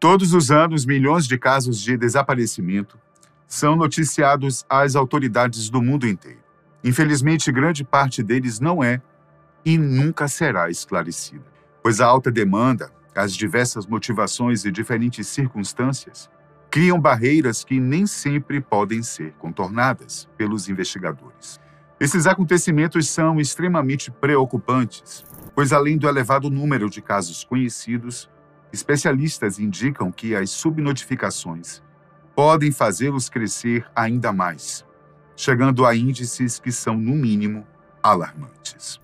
Todos os anos, milhões de casos de desaparecimento são noticiados às autoridades do mundo inteiro. Infelizmente, grande parte deles não é e nunca será esclarecida, pois a alta demanda, as diversas motivações e diferentes circunstâncias criam barreiras que nem sempre podem ser contornadas pelos investigadores. Esses acontecimentos são extremamente preocupantes, pois além do elevado número de casos conhecidos, especialistas indicam que as subnotificações podem fazê-los crescer ainda mais, chegando a índices que são, no mínimo, alarmantes.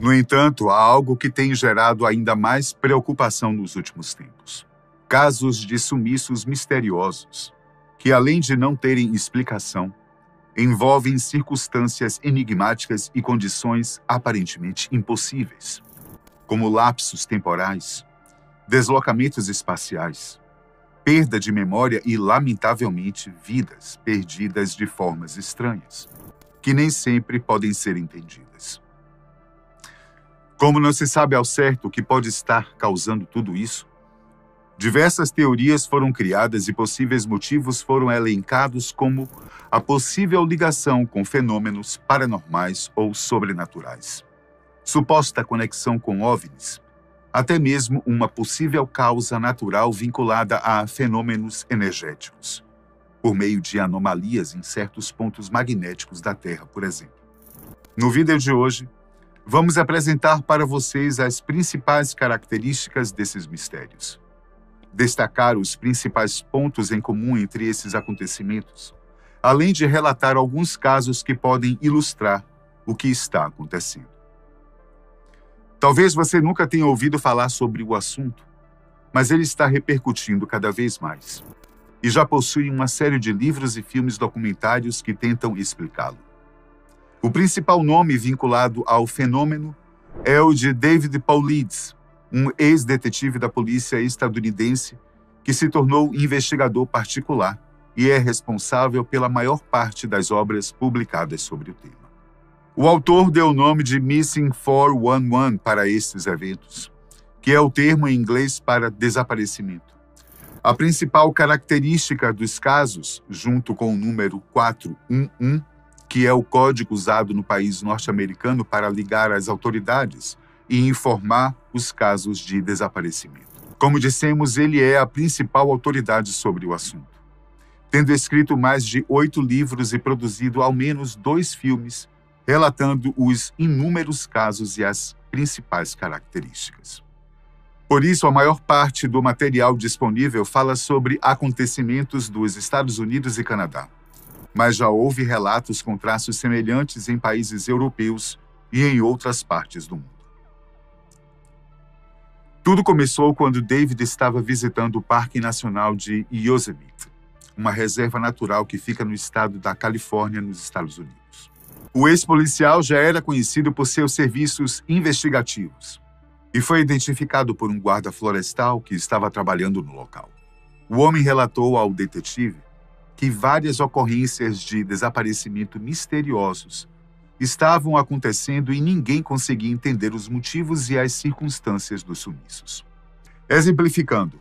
No entanto, há algo que tem gerado ainda mais preocupação nos últimos tempos: casos de sumiços misteriosos, que, além de não terem explicação, envolvem circunstâncias enigmáticas e condições aparentemente impossíveis como lapsos temporais, deslocamentos espaciais, perda de memória e, lamentavelmente, vidas perdidas de formas estranhas, que nem sempre podem ser entendidas. Como não se sabe ao certo o que pode estar causando tudo isso, diversas teorias foram criadas e possíveis motivos foram elencados como a possível ligação com fenômenos paranormais ou sobrenaturais suposta conexão com OVNIs, até mesmo uma possível causa natural vinculada a fenômenos energéticos, por meio de anomalias em certos pontos magnéticos da Terra, por exemplo. No vídeo de hoje, vamos apresentar para vocês as principais características desses mistérios, destacar os principais pontos em comum entre esses acontecimentos, além de relatar alguns casos que podem ilustrar o que está acontecendo. Talvez você nunca tenha ouvido falar sobre o assunto, mas ele está repercutindo cada vez mais. E já possui uma série de livros e filmes documentários que tentam explicá-lo. O principal nome vinculado ao fenômeno é o de David Paulides, um ex-detetive da polícia estadunidense que se tornou investigador particular e é responsável pela maior parte das obras publicadas sobre o tema. O autor deu o nome de Missing 411 para estes eventos, que é o termo em inglês para desaparecimento. A principal característica dos casos, junto com o número 411, que é o código usado no país norte-americano para ligar as autoridades e informar os casos de desaparecimento. Como dissemos, ele é a principal autoridade sobre o assunto, tendo escrito mais de oito livros e produzido ao menos dois filmes relatando os inúmeros casos e as principais características. Por isso, a maior parte do material disponível fala sobre acontecimentos dos Estados Unidos e Canadá, mas já houve relatos com traços semelhantes em países europeus e em outras partes do mundo. Tudo começou quando David estava visitando o Parque Nacional de Yosemite, uma reserva natural que fica no estado da Califórnia, nos Estados Unidos. O ex-policial já era conhecido por seus serviços investigativos e foi identificado por um guarda florestal que estava trabalhando no local. O homem relatou ao detetive que várias ocorrências de desaparecimento misteriosos estavam acontecendo e ninguém conseguia entender os motivos e as circunstâncias dos sumiços. Exemplificando,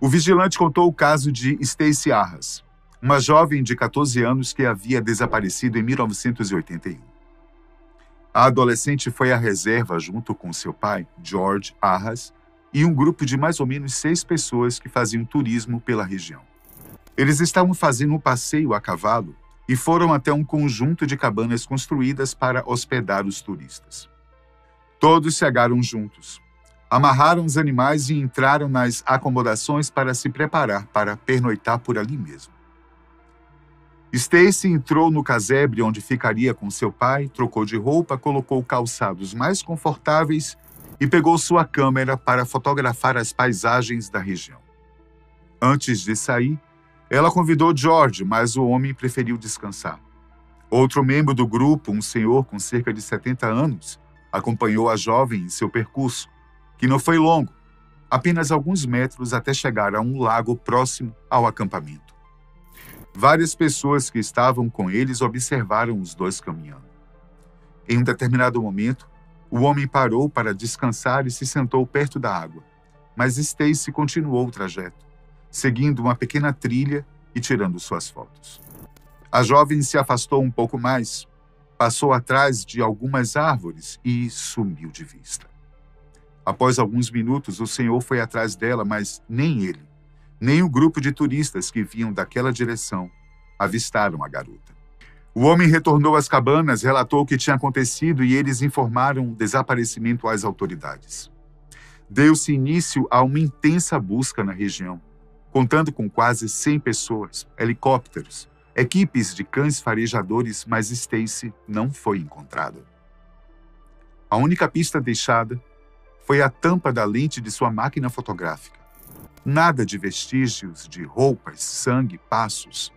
o vigilante contou o caso de Stacy Arras, uma jovem de 14 anos que havia desaparecido em 1981. A adolescente foi à reserva junto com seu pai, George Arras, e um grupo de mais ou menos seis pessoas que faziam turismo pela região. Eles estavam fazendo um passeio a cavalo e foram até um conjunto de cabanas construídas para hospedar os turistas. Todos chegaram juntos, amarraram os animais e entraram nas acomodações para se preparar para pernoitar por ali mesmo. Stacy entrou no casebre onde ficaria com seu pai, trocou de roupa, colocou calçados mais confortáveis e pegou sua câmera para fotografar as paisagens da região. Antes de sair, ela convidou George, mas o homem preferiu descansar. Outro membro do grupo, um senhor com cerca de 70 anos, acompanhou a jovem em seu percurso, que não foi longo, apenas alguns metros até chegar a um lago próximo ao acampamento. Várias pessoas que estavam com eles observaram os dois caminhando. Em um determinado momento, o homem parou para descansar e se sentou perto da água, mas Stacy continuou o trajeto, seguindo uma pequena trilha e tirando suas fotos. A jovem se afastou um pouco mais, passou atrás de algumas árvores e sumiu de vista. Após alguns minutos, o senhor foi atrás dela, mas nem ele, nem o grupo de turistas que vinham daquela direção avistaram a garota. O homem retornou às cabanas, relatou o que tinha acontecido e eles informaram o desaparecimento às autoridades. Deu-se início a uma intensa busca na região, contando com quase 100 pessoas, helicópteros, equipes de cães farejadores, mas Stacy não foi encontrada. A única pista deixada foi a tampa da lente de sua máquina fotográfica. Nada de vestígios de roupas, sangue, passos.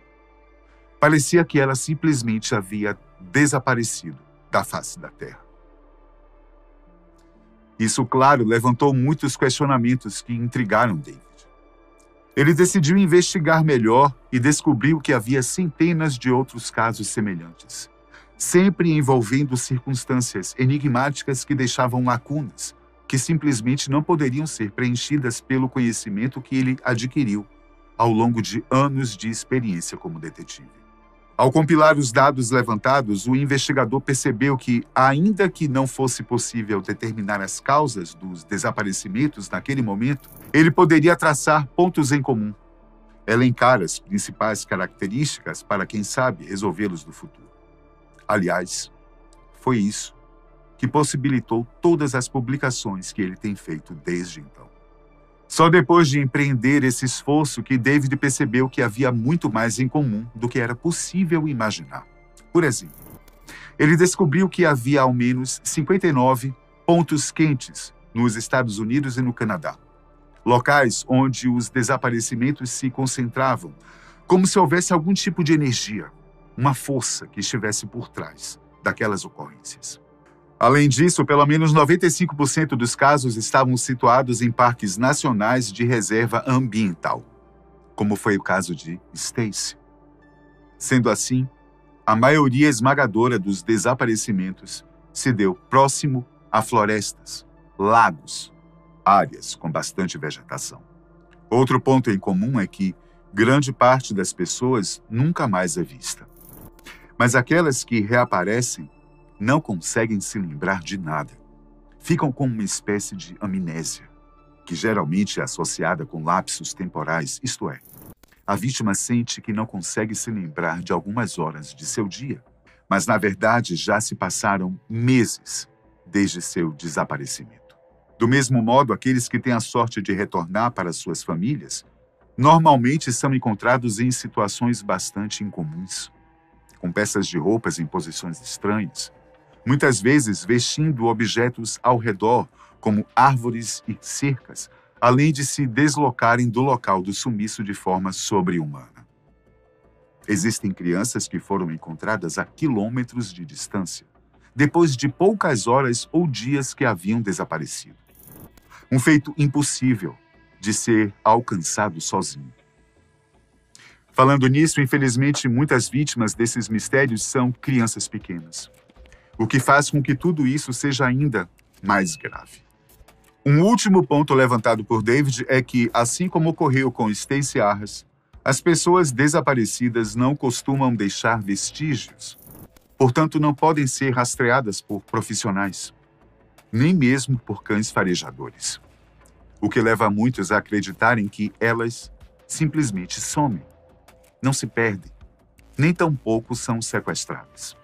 Parecia que ela simplesmente havia desaparecido da face da Terra. Isso, claro, levantou muitos questionamentos que intrigaram David. Ele decidiu investigar melhor e descobriu que havia centenas de outros casos semelhantes, sempre envolvendo circunstâncias enigmáticas que deixavam lacunas, que simplesmente não poderiam ser preenchidas pelo conhecimento que ele adquiriu ao longo de anos de experiência como detetive. Ao compilar os dados levantados, o investigador percebeu que, ainda que não fosse possível determinar as causas dos desaparecimentos naquele momento, ele poderia traçar pontos em comum, elencar as principais características para, quem sabe, resolvê-los no futuro. Aliás, foi isso que possibilitou todas as publicações que ele tem feito desde então. Só depois de empreender esse esforço que David percebeu que havia muito mais em comum do que era possível imaginar. Por exemplo, ele descobriu que havia ao menos 59 pontos quentes nos Estados Unidos e no Canadá. Locais onde os desaparecimentos se concentravam, como se houvesse algum tipo de energia, uma força que estivesse por trás daquelas ocorrências. Além disso, pelo menos 95% dos casos estavam situados em parques nacionais de reserva ambiental, como foi o caso de Stacy. Sendo assim, a maioria esmagadora dos desaparecimentos se deu próximo a florestas, lagos, áreas com bastante vegetação. Outro ponto em comum é que grande parte das pessoas nunca mais é vista. Mas aquelas que reaparecem não conseguem se lembrar de nada. Ficam com uma espécie de amnésia, que geralmente é associada com lapsos temporais, isto é, a vítima sente que não consegue se lembrar de algumas horas de seu dia, mas na verdade já se passaram meses desde seu desaparecimento. Do mesmo modo, aqueles que têm a sorte de retornar para suas famílias normalmente são encontrados em situações bastante incomuns, com peças de roupas em posições estranhas, muitas vezes vestindo objetos ao redor, como árvores e cercas, além de se deslocarem do local do sumiço de forma sobre-humana. Existem crianças que foram encontradas a quilômetros de distância, depois de poucas horas ou dias que haviam desaparecido. Um feito impossível de ser alcançado sozinho. Falando nisso, infelizmente, muitas vítimas desses mistérios são crianças pequenas o que faz com que tudo isso seja ainda mais grave. Um último ponto levantado por David é que, assim como ocorreu com Stacey Arras, as pessoas desaparecidas não costumam deixar vestígios, portanto, não podem ser rastreadas por profissionais, nem mesmo por cães farejadores. O que leva muitos a acreditarem que elas simplesmente somem, não se perdem, nem tampouco são sequestradas.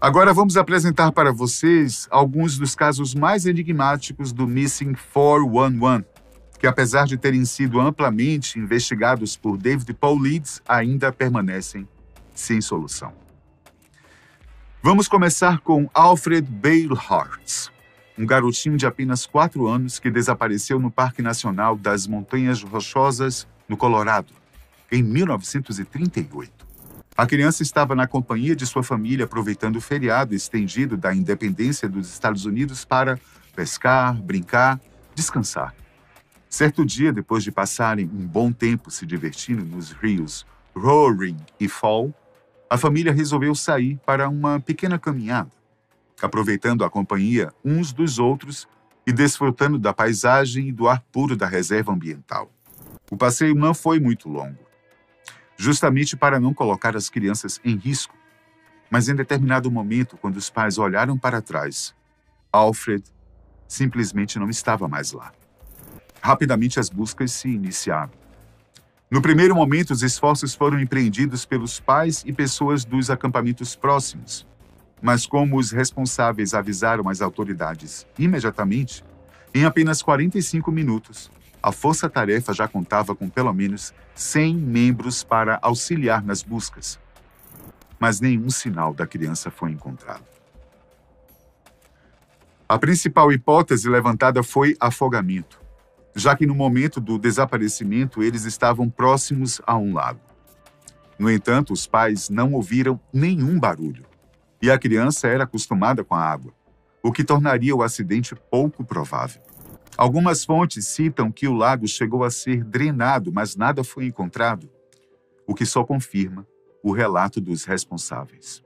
Agora vamos apresentar para vocês alguns dos casos mais enigmáticos do Missing 411, que apesar de terem sido amplamente investigados por David Paul Leeds, ainda permanecem sem solução. Vamos começar com Alfred Hart, um garotinho de apenas 4 anos que desapareceu no Parque Nacional das Montanhas Rochosas, no Colorado, em 1938. A criança estava na companhia de sua família, aproveitando o feriado estendido da independência dos Estados Unidos para pescar, brincar, descansar. Certo dia, depois de passarem um bom tempo se divertindo nos rios Roaring e Fall, a família resolveu sair para uma pequena caminhada. aproveitando a companhia uns dos outros e desfrutando da paisagem e do ar puro da reserva ambiental. O passeio não foi muito longo, justamente para não colocar as crianças em risco. Mas em determinado momento, quando os pais olharam para trás, Alfred simplesmente não estava mais lá. Rapidamente as buscas se iniciaram. No primeiro momento, os esforços foram empreendidos pelos pais e pessoas dos acampamentos próximos. Mas como os responsáveis avisaram as autoridades imediatamente, em apenas 45 minutos, a força-tarefa já contava com pelo menos 100 membros para auxiliar nas buscas. Mas nenhum sinal da criança foi encontrado. A principal hipótese levantada foi afogamento, já que no momento do desaparecimento eles estavam próximos a um lago. No entanto, os pais não ouviram nenhum barulho e a criança era acostumada com a água, o que tornaria o acidente pouco provável. Algumas fontes citam que o lago chegou a ser drenado, mas nada foi encontrado, o que só confirma o relato dos responsáveis.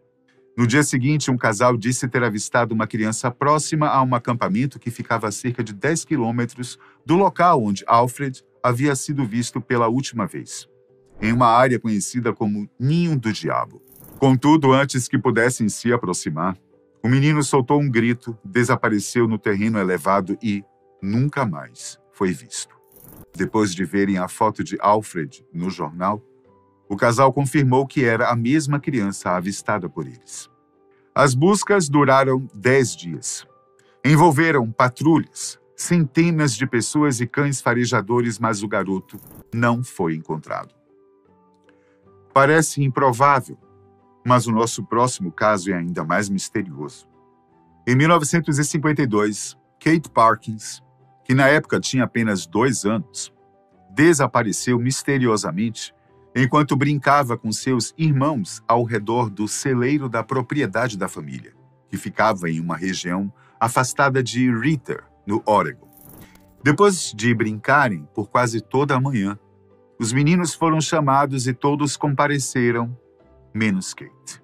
No dia seguinte, um casal disse ter avistado uma criança próxima a um acampamento que ficava a cerca de 10 quilômetros do local onde Alfred havia sido visto pela última vez, em uma área conhecida como Ninho do Diabo. Contudo, antes que pudessem se aproximar, o menino soltou um grito, desapareceu no terreno elevado e, nunca mais foi visto. Depois de verem a foto de Alfred no jornal, o casal confirmou que era a mesma criança avistada por eles. As buscas duraram dez dias. Envolveram patrulhas, centenas de pessoas e cães farejadores, mas o garoto não foi encontrado. Parece improvável, mas o nosso próximo caso é ainda mais misterioso. Em 1952, Kate Parkins, que na época tinha apenas dois anos, desapareceu misteriosamente enquanto brincava com seus irmãos ao redor do celeiro da propriedade da família, que ficava em uma região afastada de Ritter, no Oregon. Depois de brincarem por quase toda a manhã, os meninos foram chamados e todos compareceram, menos Kate.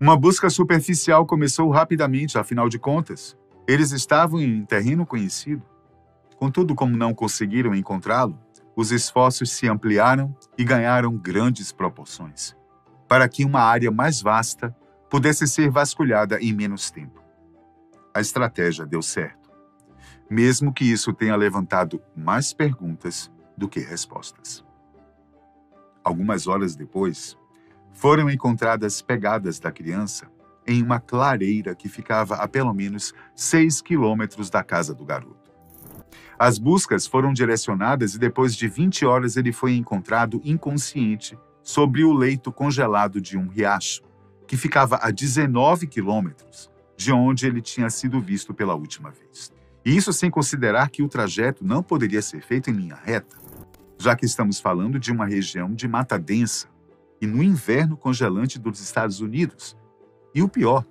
Uma busca superficial começou rapidamente, afinal de contas, eles estavam em terreno conhecido. Contudo, como não conseguiram encontrá-lo, os esforços se ampliaram e ganharam grandes proporções, para que uma área mais vasta pudesse ser vasculhada em menos tempo. A estratégia deu certo, mesmo que isso tenha levantado mais perguntas do que respostas. Algumas horas depois, foram encontradas pegadas da criança em uma clareira que ficava a pelo menos seis quilômetros da casa do garoto. As buscas foram direcionadas e depois de 20 horas ele foi encontrado inconsciente sobre o leito congelado de um riacho, que ficava a 19 quilômetros de onde ele tinha sido visto pela última vez. E isso sem considerar que o trajeto não poderia ser feito em linha reta, já que estamos falando de uma região de mata densa e no inverno congelante dos Estados Unidos. E o pior,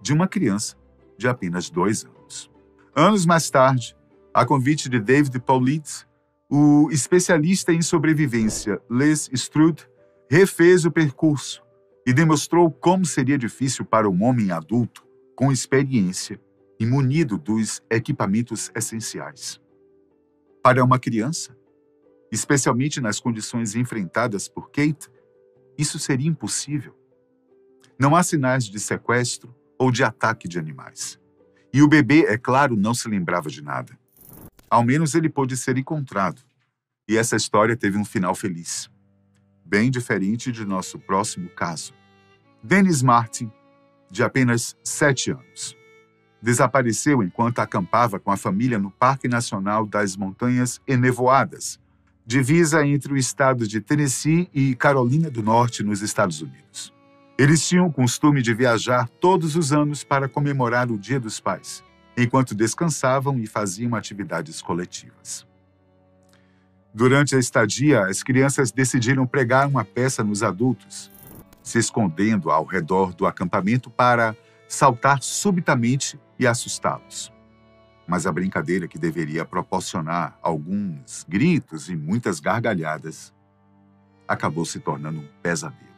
de uma criança de apenas dois anos. Anos mais tarde, a convite de David Paulitz, o especialista em sobrevivência Les Strud refez o percurso e demonstrou como seria difícil para um homem adulto, com experiência e munido dos equipamentos essenciais. Para uma criança, especialmente nas condições enfrentadas por Kate, isso seria impossível. Não há sinais de sequestro ou de ataque de animais. E o bebê, é claro, não se lembrava de nada. Ao menos ele pôde ser encontrado. E essa história teve um final feliz. Bem diferente de nosso próximo caso. Dennis Martin, de apenas sete anos, desapareceu enquanto acampava com a família no Parque Nacional das Montanhas Enevoadas, divisa entre o estado de Tennessee e Carolina do Norte, nos Estados Unidos. Eles tinham o costume de viajar todos os anos para comemorar o Dia dos Pais enquanto descansavam e faziam atividades coletivas. Durante a estadia, as crianças decidiram pregar uma peça nos adultos, se escondendo ao redor do acampamento para saltar subitamente e assustá-los. Mas a brincadeira que deveria proporcionar alguns gritos e muitas gargalhadas acabou se tornando um pesadelo.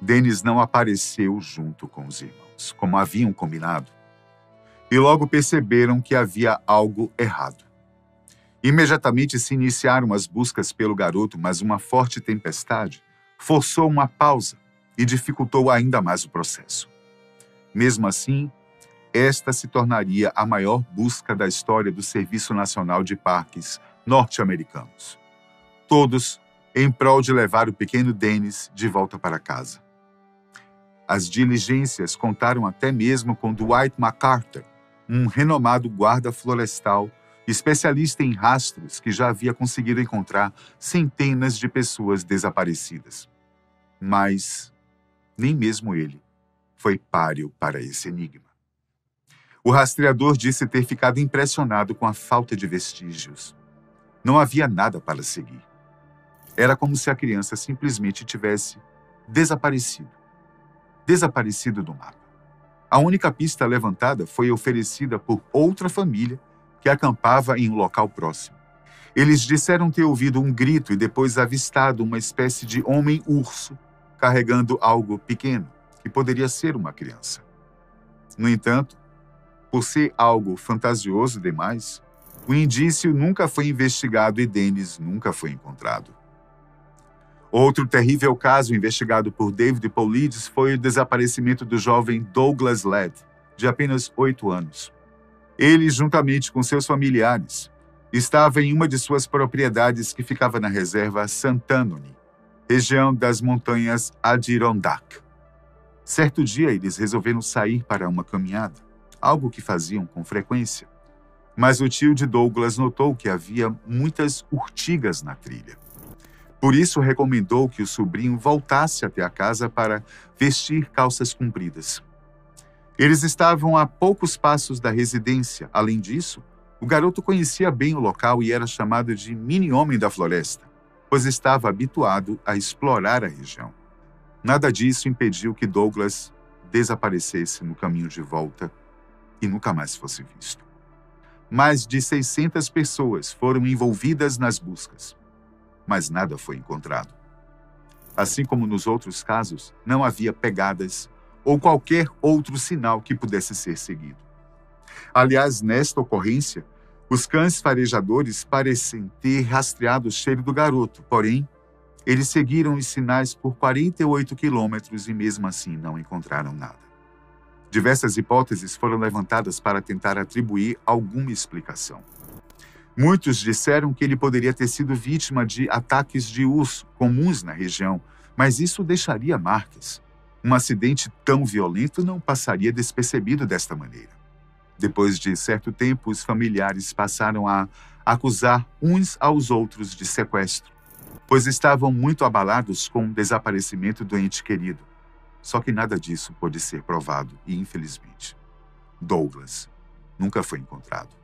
Denis não apareceu junto com os irmãos, como haviam combinado, e logo perceberam que havia algo errado. Imediatamente se iniciaram as buscas pelo garoto, mas uma forte tempestade forçou uma pausa e dificultou ainda mais o processo. Mesmo assim, esta se tornaria a maior busca da história do Serviço Nacional de Parques norte-americanos. Todos em prol de levar o pequeno Dennis de volta para casa. As diligências contaram até mesmo com Dwight MacArthur, um renomado guarda florestal, especialista em rastros que já havia conseguido encontrar centenas de pessoas desaparecidas. Mas nem mesmo ele foi páreo para esse enigma. O rastreador disse ter ficado impressionado com a falta de vestígios. Não havia nada para seguir. Era como se a criança simplesmente tivesse desaparecido. Desaparecido do mapa. A única pista levantada foi oferecida por outra família que acampava em um local próximo. Eles disseram ter ouvido um grito e depois avistado uma espécie de homem-urso carregando algo pequeno, que poderia ser uma criança. No entanto, por ser algo fantasioso demais, o indício nunca foi investigado e Dennis nunca foi encontrado. Outro terrível caso investigado por David Paulides foi o desaparecimento do jovem Douglas Led, de apenas oito anos. Ele, juntamente com seus familiares, estava em uma de suas propriedades que ficava na reserva Sant'Anthony, região das montanhas Adirondack. Certo dia, eles resolveram sair para uma caminhada, algo que faziam com frequência. Mas o tio de Douglas notou que havia muitas urtigas na trilha. Por isso, recomendou que o sobrinho voltasse até a casa para vestir calças compridas. Eles estavam a poucos passos da residência. Além disso, o garoto conhecia bem o local e era chamado de mini-homem da floresta, pois estava habituado a explorar a região. Nada disso impediu que Douglas desaparecesse no caminho de volta e nunca mais fosse visto. Mais de 600 pessoas foram envolvidas nas buscas mas nada foi encontrado. Assim como nos outros casos, não havia pegadas ou qualquer outro sinal que pudesse ser seguido. Aliás, nesta ocorrência, os cães farejadores parecem ter rastreado o cheiro do garoto, porém, eles seguiram os sinais por 48 quilômetros e mesmo assim não encontraram nada. Diversas hipóteses foram levantadas para tentar atribuir alguma explicação. Muitos disseram que ele poderia ter sido vítima de ataques de urso comuns na região, mas isso deixaria marcas. Um acidente tão violento não passaria despercebido desta maneira. Depois de certo tempo, os familiares passaram a acusar uns aos outros de sequestro, pois estavam muito abalados com o desaparecimento do ente querido. Só que nada disso pôde ser provado e, infelizmente, Douglas nunca foi encontrado.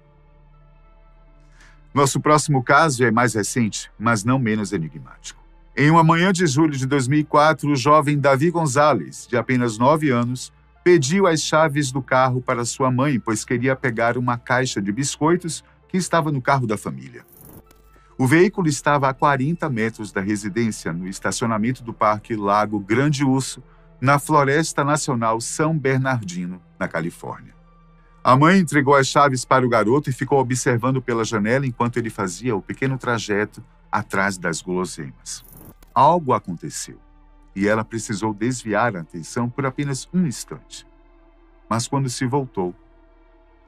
Nosso próximo caso é mais recente, mas não menos enigmático. Em uma manhã de julho de 2004, o jovem Davi Gonzalez, de apenas 9 anos, pediu as chaves do carro para sua mãe, pois queria pegar uma caixa de biscoitos que estava no carro da família. O veículo estava a 40 metros da residência, no estacionamento do Parque Lago Grande Urso, na Floresta Nacional São Bernardino, na Califórnia. A mãe entregou as chaves para o garoto e ficou observando pela janela enquanto ele fazia o pequeno trajeto atrás das guloseimas. Algo aconteceu e ela precisou desviar a atenção por apenas um instante. Mas quando se voltou,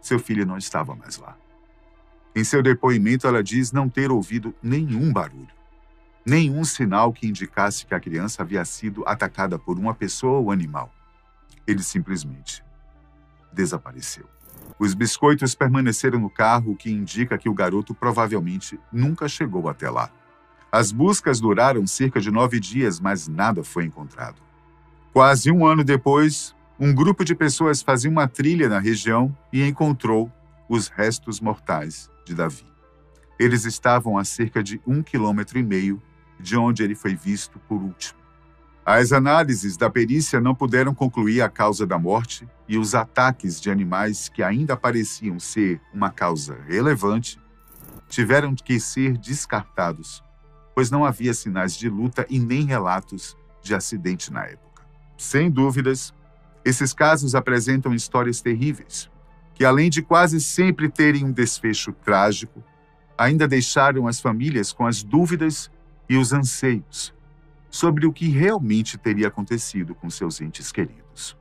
seu filho não estava mais lá. Em seu depoimento, ela diz não ter ouvido nenhum barulho, nenhum sinal que indicasse que a criança havia sido atacada por uma pessoa ou animal. Ele simplesmente desapareceu. Os biscoitos permaneceram no carro, o que indica que o garoto provavelmente nunca chegou até lá. As buscas duraram cerca de nove dias, mas nada foi encontrado. Quase um ano depois, um grupo de pessoas fazia uma trilha na região e encontrou os restos mortais de Davi. Eles estavam a cerca de um quilômetro e meio de onde ele foi visto por último. As análises da perícia não puderam concluir a causa da morte e os ataques de animais que ainda pareciam ser uma causa relevante tiveram que ser descartados, pois não havia sinais de luta e nem relatos de acidente na época. Sem dúvidas, esses casos apresentam histórias terríveis que além de quase sempre terem um desfecho trágico, ainda deixaram as famílias com as dúvidas e os anseios sobre o que realmente teria acontecido com seus entes queridos.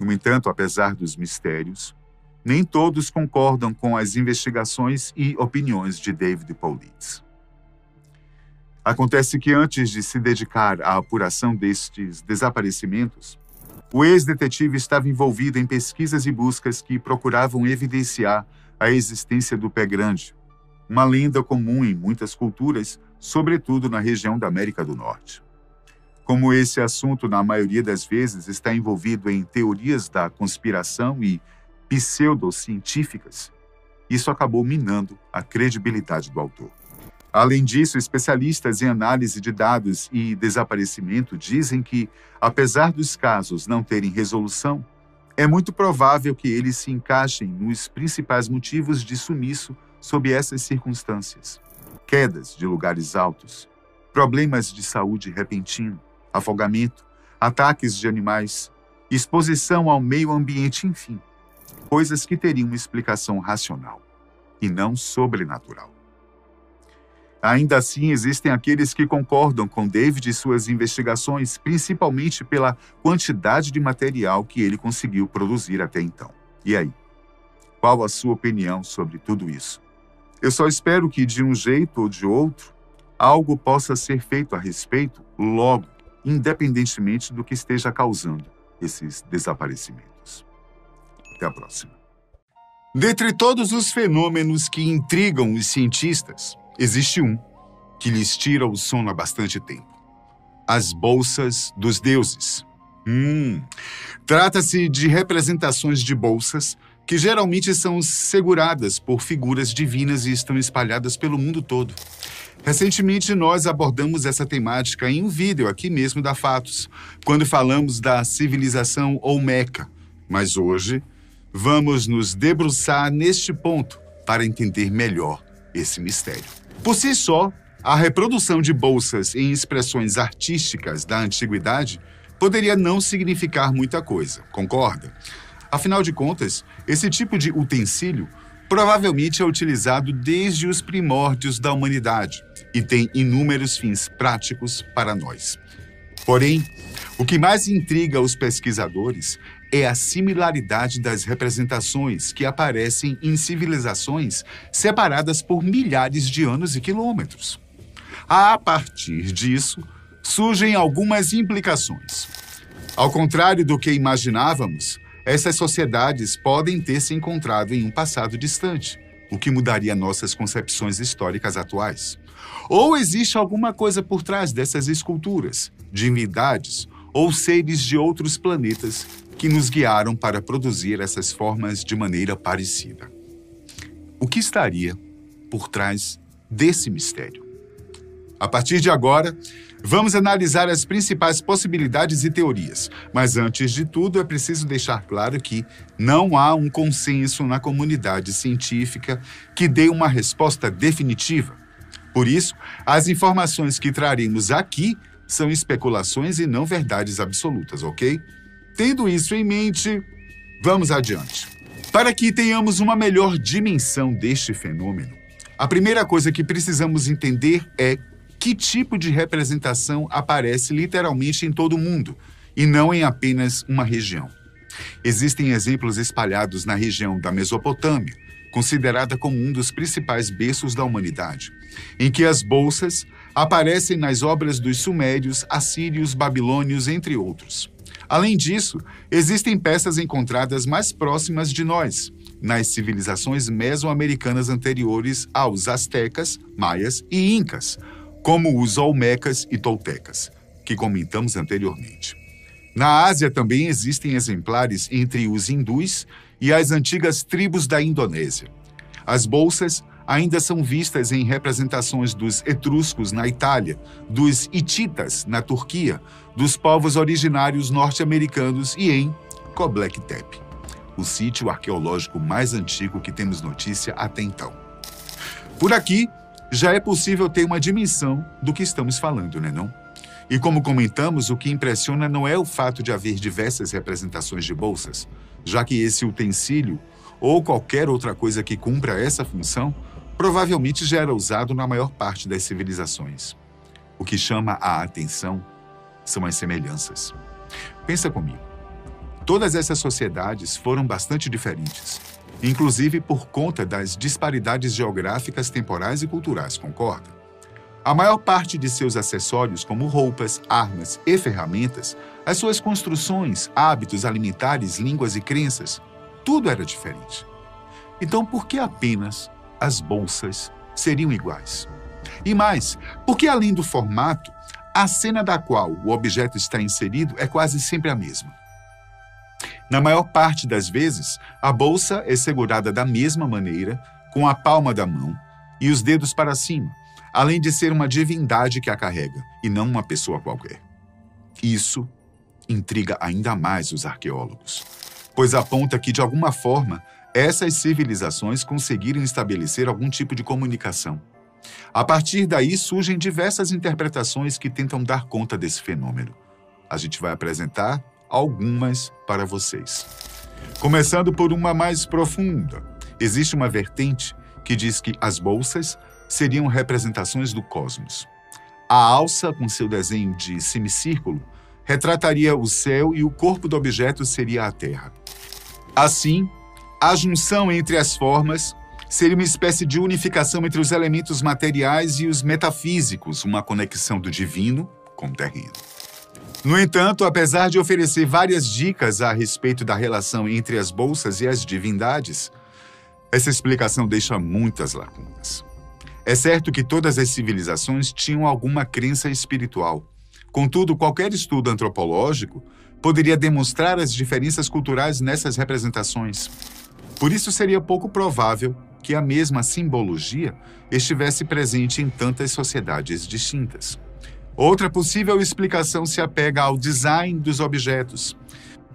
No entanto, apesar dos mistérios, nem todos concordam com as investigações e opiniões de David Paulitz. Acontece que antes de se dedicar à apuração destes desaparecimentos, o ex-detetive estava envolvido em pesquisas e buscas que procuravam evidenciar a existência do pé grande, uma lenda comum em muitas culturas, sobretudo na região da América do Norte. Como esse assunto, na maioria das vezes, está envolvido em teorias da conspiração e pseudocientíficas, isso acabou minando a credibilidade do autor. Além disso, especialistas em análise de dados e desaparecimento dizem que, apesar dos casos não terem resolução, é muito provável que eles se encaixem nos principais motivos de sumiço sob essas circunstâncias: quedas de lugares altos, problemas de saúde repentino, afogamento, ataques de animais, exposição ao meio ambiente, enfim, coisas que teriam uma explicação racional e não sobrenatural. Ainda assim, existem aqueles que concordam com David e suas investigações, principalmente pela quantidade de material que ele conseguiu produzir até então. E aí? Qual a sua opinião sobre tudo isso? Eu só espero que, de um jeito ou de outro, algo possa ser feito a respeito logo, independentemente do que esteja causando esses desaparecimentos. Até a próxima. Dentre todos os fenômenos que intrigam os cientistas, Existe um que lhes tira o sono há bastante tempo: as bolsas dos deuses. Hum. Trata-se de representações de bolsas que geralmente são seguradas por figuras divinas e estão espalhadas pelo mundo todo. Recentemente, nós abordamos essa temática em um vídeo aqui mesmo da Fatos, quando falamos da civilização Olmeca. Mas hoje, vamos nos debruçar neste ponto para entender melhor esse mistério. Por si só, a reprodução de bolsas em expressões artísticas da antiguidade poderia não significar muita coisa, concorda? Afinal de contas, esse tipo de utensílio provavelmente é utilizado desde os primórdios da humanidade e tem inúmeros fins práticos para nós. Porém, o que mais intriga os pesquisadores é a similaridade das representações que aparecem em civilizações separadas por milhares de anos e quilômetros. A partir disso, surgem algumas implicações. Ao contrário do que imaginávamos, essas sociedades podem ter se encontrado em um passado distante, o que mudaria nossas concepções históricas atuais. Ou existe alguma coisa por trás dessas esculturas, divindades ou seres de outros planetas que nos guiaram para produzir essas formas de maneira parecida. O que estaria por trás desse mistério? A partir de agora, vamos analisar as principais possibilidades e teorias, mas antes de tudo é preciso deixar claro que não há um consenso na comunidade científica que dê uma resposta definitiva. Por isso, as informações que traremos aqui são especulações e não verdades absolutas, ok? Tendo isso em mente, vamos adiante. Para que tenhamos uma melhor dimensão deste fenômeno, a primeira coisa que precisamos entender é que tipo de representação aparece literalmente em todo o mundo e não em apenas uma região. Existem exemplos espalhados na região da Mesopotâmia, considerada como um dos principais berços da humanidade, em que as bolsas aparecem nas obras dos sumérios, assírios, babilônios, entre outros. Além disso, existem peças encontradas mais próximas de nós, nas civilizações mesoamericanas anteriores aos astecas, maias e incas, como os olmecas e toltecas, que comentamos anteriormente. Na Ásia também existem exemplares entre os hindus e as antigas tribos da Indonésia. As bolsas ainda são vistas em representações dos etruscos na Itália, dos hititas na Turquia, dos povos originários norte-americanos e em Göbekli Tepe, o sítio arqueológico mais antigo que temos notícia até então. Por aqui, já é possível ter uma dimensão do que estamos falando, né não? E como comentamos, o que impressiona não é o fato de haver diversas representações de bolsas, já que esse utensílio ou qualquer outra coisa que cumpra essa função, provavelmente já era usado na maior parte das civilizações. O que chama a atenção são as semelhanças. Pensa comigo. Todas essas sociedades foram bastante diferentes, inclusive por conta das disparidades geográficas, temporais e culturais, concorda? A maior parte de seus acessórios, como roupas, armas e ferramentas, as suas construções, hábitos alimentares, línguas e crenças, tudo era diferente. Então, por que apenas as bolsas seriam iguais? E mais, porque além do formato, a cena da qual o objeto está inserido é quase sempre a mesma. Na maior parte das vezes, a bolsa é segurada da mesma maneira, com a palma da mão e os dedos para cima, além de ser uma divindade que a carrega e não uma pessoa qualquer. Isso intriga ainda mais os arqueólogos, pois aponta que, de alguma forma, essas civilizações conseguiram estabelecer algum tipo de comunicação. A partir daí surgem diversas interpretações que tentam dar conta desse fenômeno. A gente vai apresentar algumas para vocês. Começando por uma mais profunda. Existe uma vertente que diz que as bolsas seriam representações do cosmos. A alça, com seu desenho de semicírculo, retrataria o céu e o corpo do objeto seria a Terra. Assim, a junção entre as formas seria uma espécie de unificação entre os elementos materiais e os metafísicos, uma conexão do divino com o terreno. No entanto, apesar de oferecer várias dicas a respeito da relação entre as bolsas e as divindades, essa explicação deixa muitas lacunas. É certo que todas as civilizações tinham alguma crença espiritual. Contudo, qualquer estudo antropológico poderia demonstrar as diferenças culturais nessas representações. Por isso, seria pouco provável que a mesma simbologia estivesse presente em tantas sociedades distintas. Outra possível explicação se apega ao design dos objetos.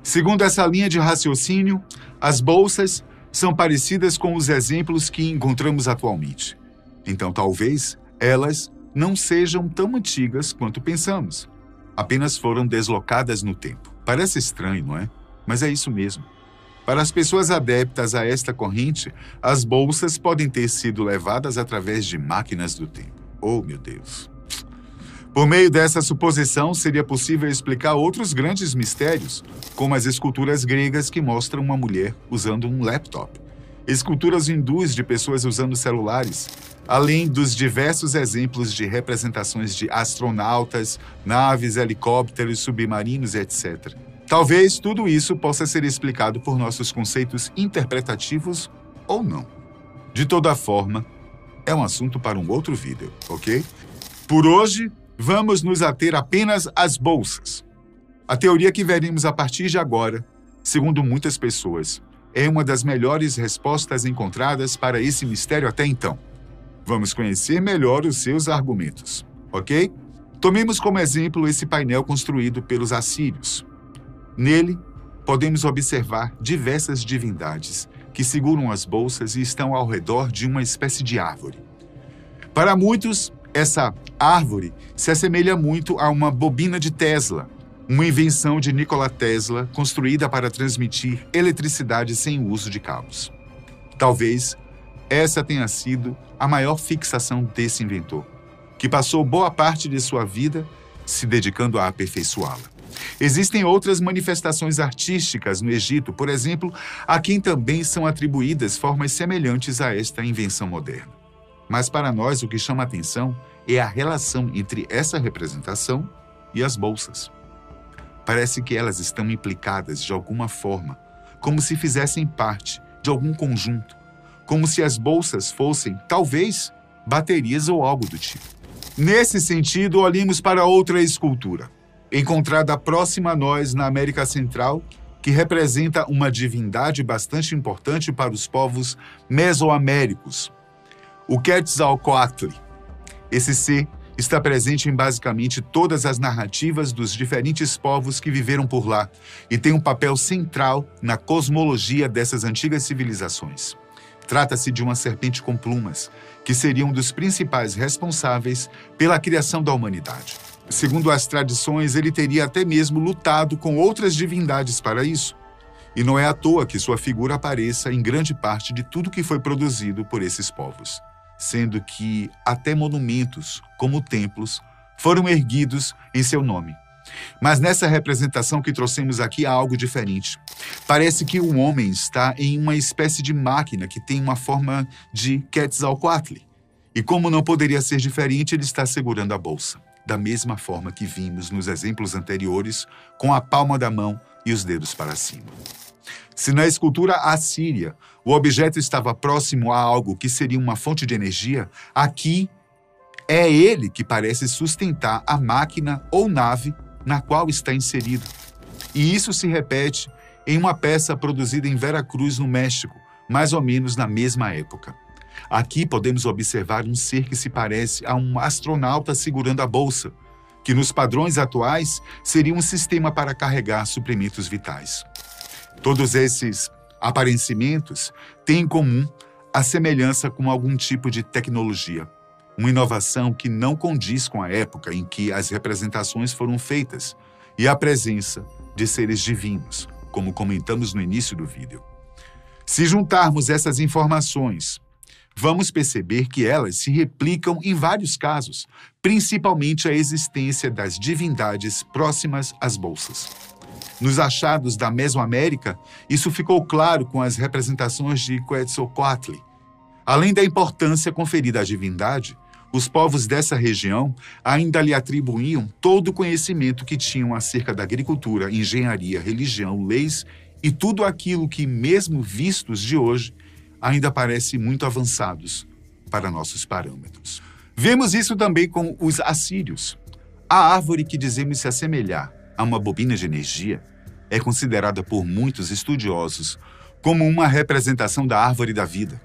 Segundo essa linha de raciocínio, as bolsas são parecidas com os exemplos que encontramos atualmente. Então, talvez elas não sejam tão antigas quanto pensamos. Apenas foram deslocadas no tempo. Parece estranho, não é? Mas é isso mesmo. Para as pessoas adeptas a esta corrente, as bolsas podem ter sido levadas através de máquinas do tempo. Oh, meu Deus! Por meio dessa suposição, seria possível explicar outros grandes mistérios, como as esculturas gregas que mostram uma mulher usando um laptop, esculturas hindus de pessoas usando celulares, além dos diversos exemplos de representações de astronautas, naves, helicópteros, submarinos, etc. Talvez tudo isso possa ser explicado por nossos conceitos interpretativos ou não. De toda forma, é um assunto para um outro vídeo, ok? Por hoje, vamos nos ater apenas às bolsas. A teoria que veremos a partir de agora, segundo muitas pessoas, é uma das melhores respostas encontradas para esse mistério até então. Vamos conhecer melhor os seus argumentos, ok? Tomemos como exemplo esse painel construído pelos assírios. Nele, podemos observar diversas divindades que seguram as bolsas e estão ao redor de uma espécie de árvore. Para muitos, essa árvore se assemelha muito a uma bobina de Tesla, uma invenção de Nikola Tesla construída para transmitir eletricidade sem o uso de cabos. Talvez essa tenha sido a maior fixação desse inventor, que passou boa parte de sua vida se dedicando a aperfeiçoá-la. Existem outras manifestações artísticas no Egito, por exemplo, a quem também são atribuídas formas semelhantes a esta invenção moderna. Mas para nós o que chama atenção é a relação entre essa representação e as bolsas. Parece que elas estão implicadas de alguma forma, como se fizessem parte de algum conjunto, como se as bolsas fossem, talvez, baterias ou algo do tipo. Nesse sentido, olhemos para outra escultura encontrada próxima a nós na América Central, que representa uma divindade bastante importante para os povos mesoaméricos, o Quetzalcoatl. Esse ser está presente em basicamente todas as narrativas dos diferentes povos que viveram por lá e tem um papel central na cosmologia dessas antigas civilizações. Trata-se de uma serpente com plumas, que seria um dos principais responsáveis pela criação da humanidade. Segundo as tradições, ele teria até mesmo lutado com outras divindades para isso. E não é à toa que sua figura apareça em grande parte de tudo que foi produzido por esses povos, sendo que até monumentos, como templos, foram erguidos em seu nome. Mas nessa representação que trouxemos aqui há algo diferente. Parece que o homem está em uma espécie de máquina que tem uma forma de Quetzalcoatl. E como não poderia ser diferente, ele está segurando a bolsa, da mesma forma que vimos nos exemplos anteriores, com a palma da mão e os dedos para cima. Se na escultura assíria o objeto estava próximo a algo que seria uma fonte de energia, aqui é ele que parece sustentar a máquina ou nave na qual está inserido. E isso se repete em uma peça produzida em Veracruz, no México, mais ou menos na mesma época. Aqui podemos observar um ser que se parece a um astronauta segurando a bolsa, que nos padrões atuais seria um sistema para carregar suprimentos vitais. Todos esses aparecimentos têm em comum a semelhança com algum tipo de tecnologia, uma inovação que não condiz com a época em que as representações foram feitas e a presença de seres divinos, como comentamos no início do vídeo. Se juntarmos essas informações, vamos perceber que elas se replicam em vários casos, principalmente a existência das divindades próximas às bolsas. Nos achados da Mesoamérica, isso ficou claro com as representações de Quetzalcoatl. Além da importância conferida à divindade, os povos dessa região ainda lhe atribuíam todo o conhecimento que tinham acerca da agricultura, engenharia, religião, leis e tudo aquilo que, mesmo vistos de hoje, ainda parece muito avançados para nossos parâmetros. Vemos isso também com os assírios. A árvore que dizemos se assemelhar a uma bobina de energia é considerada por muitos estudiosos como uma representação da árvore da vida,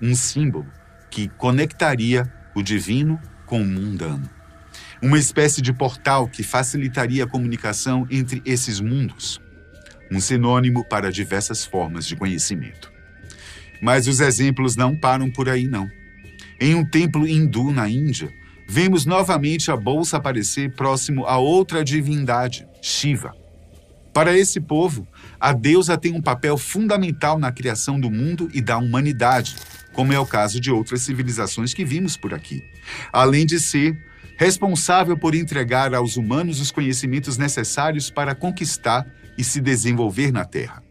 um símbolo que conectaria o divino com o mundano. Uma espécie de portal que facilitaria a comunicação entre esses mundos. Um sinônimo para diversas formas de conhecimento. Mas os exemplos não param por aí, não. Em um templo hindu na Índia, vemos novamente a bolsa aparecer próximo a outra divindade, Shiva. Para esse povo, a deusa tem um papel fundamental na criação do mundo e da humanidade, como é o caso de outras civilizações que vimos por aqui. Além de ser responsável por entregar aos humanos os conhecimentos necessários para conquistar e se desenvolver na Terra.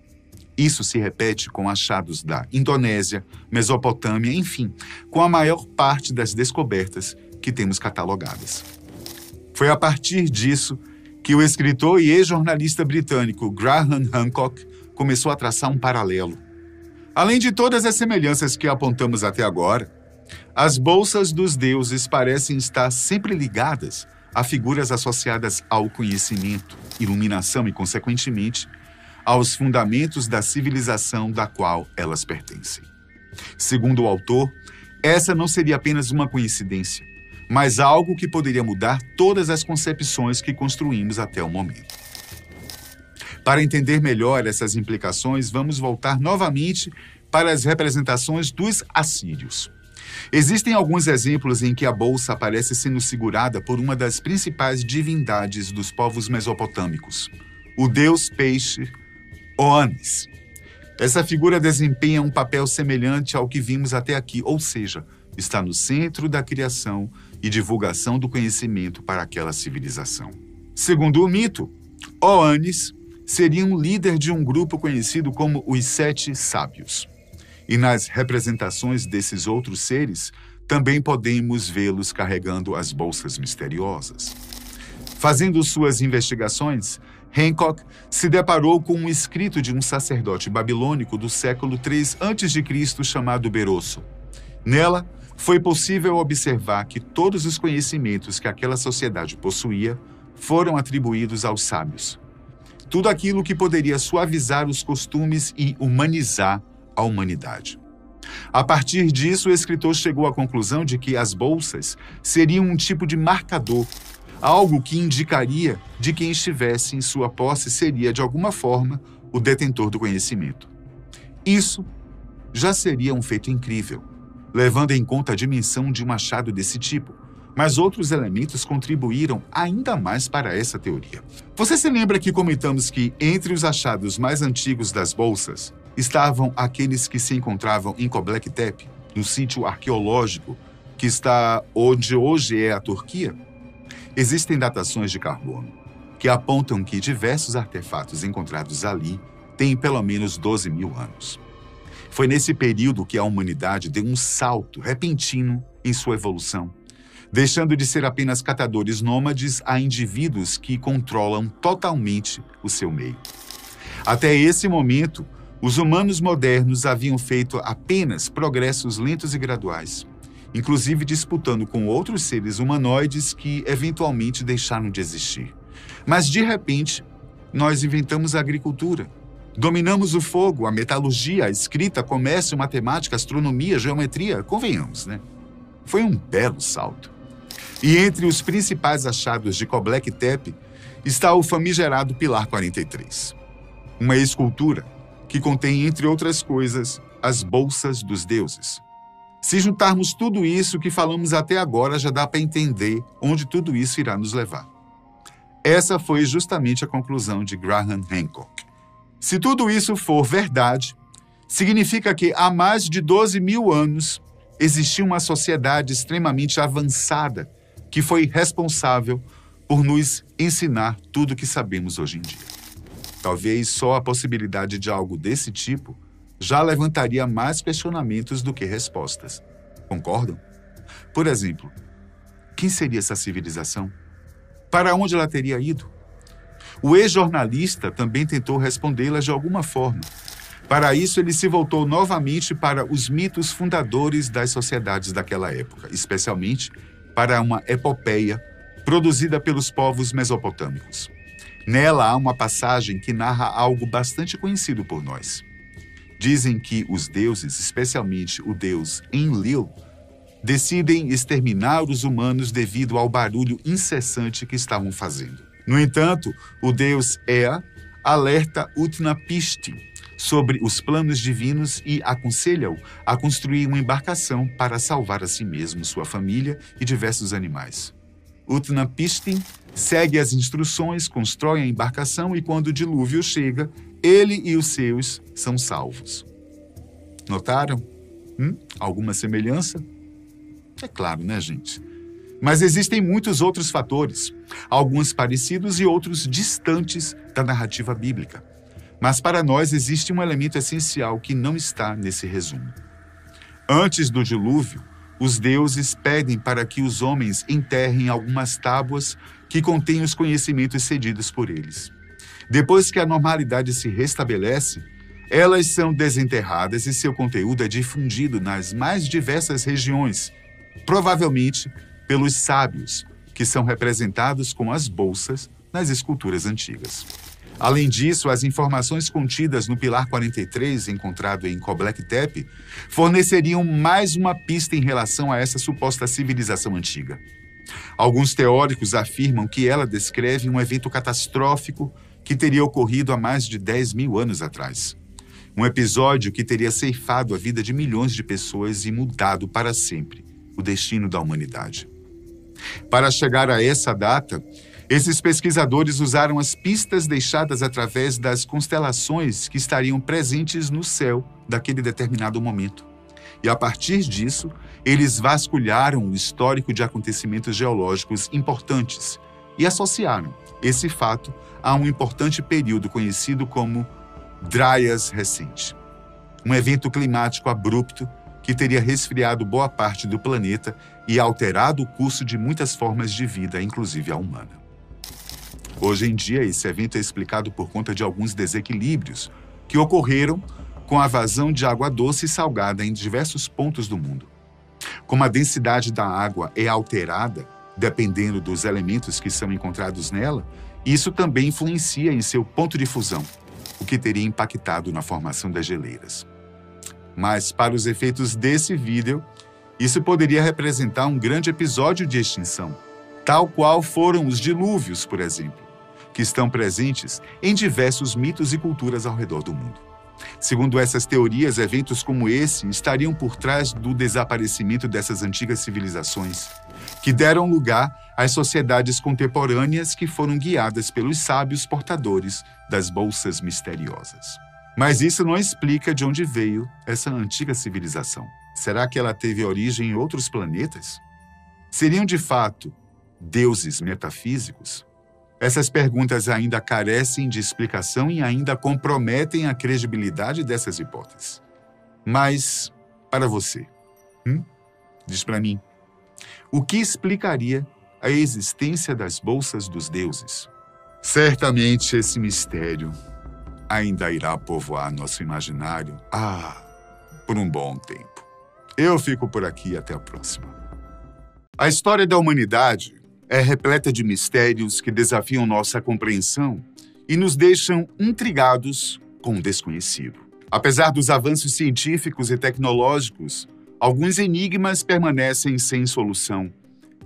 Isso se repete com achados da Indonésia, Mesopotâmia, enfim, com a maior parte das descobertas que temos catalogadas. Foi a partir disso que o escritor e ex-jornalista britânico Graham Hancock começou a traçar um paralelo. Além de todas as semelhanças que apontamos até agora, as bolsas dos deuses parecem estar sempre ligadas a figuras associadas ao conhecimento, iluminação e, consequentemente, aos fundamentos da civilização da qual elas pertencem. Segundo o autor, essa não seria apenas uma coincidência, mas algo que poderia mudar todas as concepções que construímos até o momento. Para entender melhor essas implicações, vamos voltar novamente para as representações dos assírios. Existem alguns exemplos em que a bolsa aparece sendo segurada por uma das principais divindades dos povos mesopotâmicos, o deus peixe Oanes. Essa figura desempenha um papel semelhante ao que vimos até aqui, ou seja, está no centro da criação e divulgação do conhecimento para aquela civilização. Segundo o mito, Oanes seria um líder de um grupo conhecido como os Sete Sábios. E nas representações desses outros seres, também podemos vê-los carregando as bolsas misteriosas. Fazendo suas investigações, Hancock se deparou com um escrito de um sacerdote babilônico do século III a.C. chamado Berosso. Nela, foi possível observar que todos os conhecimentos que aquela sociedade possuía foram atribuídos aos sábios. Tudo aquilo que poderia suavizar os costumes e humanizar a humanidade. A partir disso, o escritor chegou à conclusão de que as bolsas seriam um tipo de marcador, algo que indicaria de quem estivesse em sua posse seria, de alguma forma, o detentor do conhecimento. Isso já seria um feito incrível levando em conta a dimensão de um achado desse tipo, Mas outros elementos contribuíram ainda mais para essa teoria. Você se lembra que comentamos que entre os achados mais antigos das bolsas estavam aqueles que se encontravam em Göbekli Tepe, no sítio arqueológico que está onde hoje é a Turquia? Existem datações de carbono que apontam que diversos artefatos encontrados ali têm pelo menos 12 mil anos. Foi nesse período que a humanidade deu um salto repentino em sua evolução, deixando de ser apenas catadores nômades a indivíduos que controlam totalmente o seu meio. Até esse momento, os humanos modernos haviam feito apenas progressos lentos e graduais, inclusive disputando com outros seres humanoides que eventualmente deixaram de existir. Mas de repente, nós inventamos a agricultura. Dominamos o fogo, a metalurgia, a escrita, comércio, matemática, astronomia, geometria, convenhamos, né? Foi um belo salto. E entre os principais achados de Göbekli Tepe está o famigerado Pilar 43, uma escultura que contém, entre outras coisas, as bolsas dos deuses. Se juntarmos tudo isso que falamos até agora, já dá para entender onde tudo isso irá nos levar. Essa foi justamente a conclusão de Graham Hancock. Se tudo isso for verdade, significa que há mais de 12 mil anos existiu uma sociedade extremamente avançada que foi responsável por nos ensinar tudo o que sabemos hoje em dia. Talvez só a possibilidade de algo desse tipo já levantaria mais questionamentos do que respostas. Concordam? Por exemplo, quem seria essa civilização? Para onde ela teria ido? O ex-jornalista também tentou respondê-la de alguma forma. Para isso, ele se voltou novamente para os mitos fundadores das sociedades daquela época, especialmente para uma epopeia produzida pelos povos mesopotâmicos. Nela há uma passagem que narra algo bastante conhecido por nós. Dizem que os deuses, especialmente o deus Enlil, decidem exterminar os humanos devido ao barulho incessante que estavam fazendo. No entanto, o deus Ea alerta Utnapishtim sobre os planos divinos e aconselha-o a construir uma embarcação para salvar a si mesmo, sua família e diversos animais. Utnapishtim segue as instruções, constrói a embarcação e, quando o dilúvio chega, ele e os seus são salvos. Notaram? Hum? Alguma semelhança? É claro, né, gente? Mas existem muitos outros fatores, alguns parecidos e outros distantes da narrativa bíblica. Mas para nós existe um elemento essencial que não está nesse resumo. Antes do dilúvio, os deuses pedem para que os homens enterrem algumas tábuas que contêm os conhecimentos cedidos por eles. Depois que a normalidade se restabelece, elas são desenterradas e seu conteúdo é difundido nas mais diversas regiões, provavelmente pelos sábios, que são representados com as bolsas nas esculturas antigas. Além disso, as informações contidas no Pilar 43, encontrado em Göbekli Tepe, forneceriam mais uma pista em relação a essa suposta civilização antiga. Alguns teóricos afirmam que ela descreve um evento catastrófico que teria ocorrido há mais de 10 mil anos atrás. Um episódio que teria ceifado a vida de milhões de pessoas e mudado para sempre o destino da humanidade. Para chegar a essa data, esses pesquisadores usaram as pistas deixadas através das constelações que estariam presentes no céu daquele determinado momento. E a partir disso, eles vasculharam o histórico de acontecimentos geológicos importantes e associaram esse fato a um importante período conhecido como Dryas recente, um evento climático abrupto que teria resfriado boa parte do planeta e alterado o curso de muitas formas de vida, inclusive a humana. Hoje em dia, esse evento é explicado por conta de alguns desequilíbrios que ocorreram com a vazão de água doce e salgada em diversos pontos do mundo. Como a densidade da água é alterada, dependendo dos elementos que são encontrados nela, isso também influencia em seu ponto de fusão, o que teria impactado na formação das geleiras. Mas, para os efeitos desse vídeo, isso poderia representar um grande episódio de extinção, tal qual foram os dilúvios, por exemplo que estão presentes em diversos mitos e culturas ao redor do mundo. Segundo essas teorias, eventos como esse estariam por trás do desaparecimento dessas antigas civilizações, que deram lugar às sociedades contemporâneas que foram guiadas pelos sábios portadores das bolsas misteriosas. Mas isso não explica de onde veio essa antiga civilização. Será que ela teve origem em outros planetas? Seriam de fato deuses metafísicos? Essas perguntas ainda carecem de explicação e ainda comprometem a credibilidade dessas hipóteses. Mas, para você, hum? diz para mim, o que explicaria a existência das bolsas dos deuses? Certamente esse mistério ainda irá povoar nosso imaginário, ah, por um bom tempo. Eu fico por aqui até a próxima. A história da humanidade é repleta de mistérios que desafiam nossa compreensão e nos deixam intrigados com o desconhecido. Apesar dos avanços científicos e tecnológicos, alguns enigmas permanecem sem solução,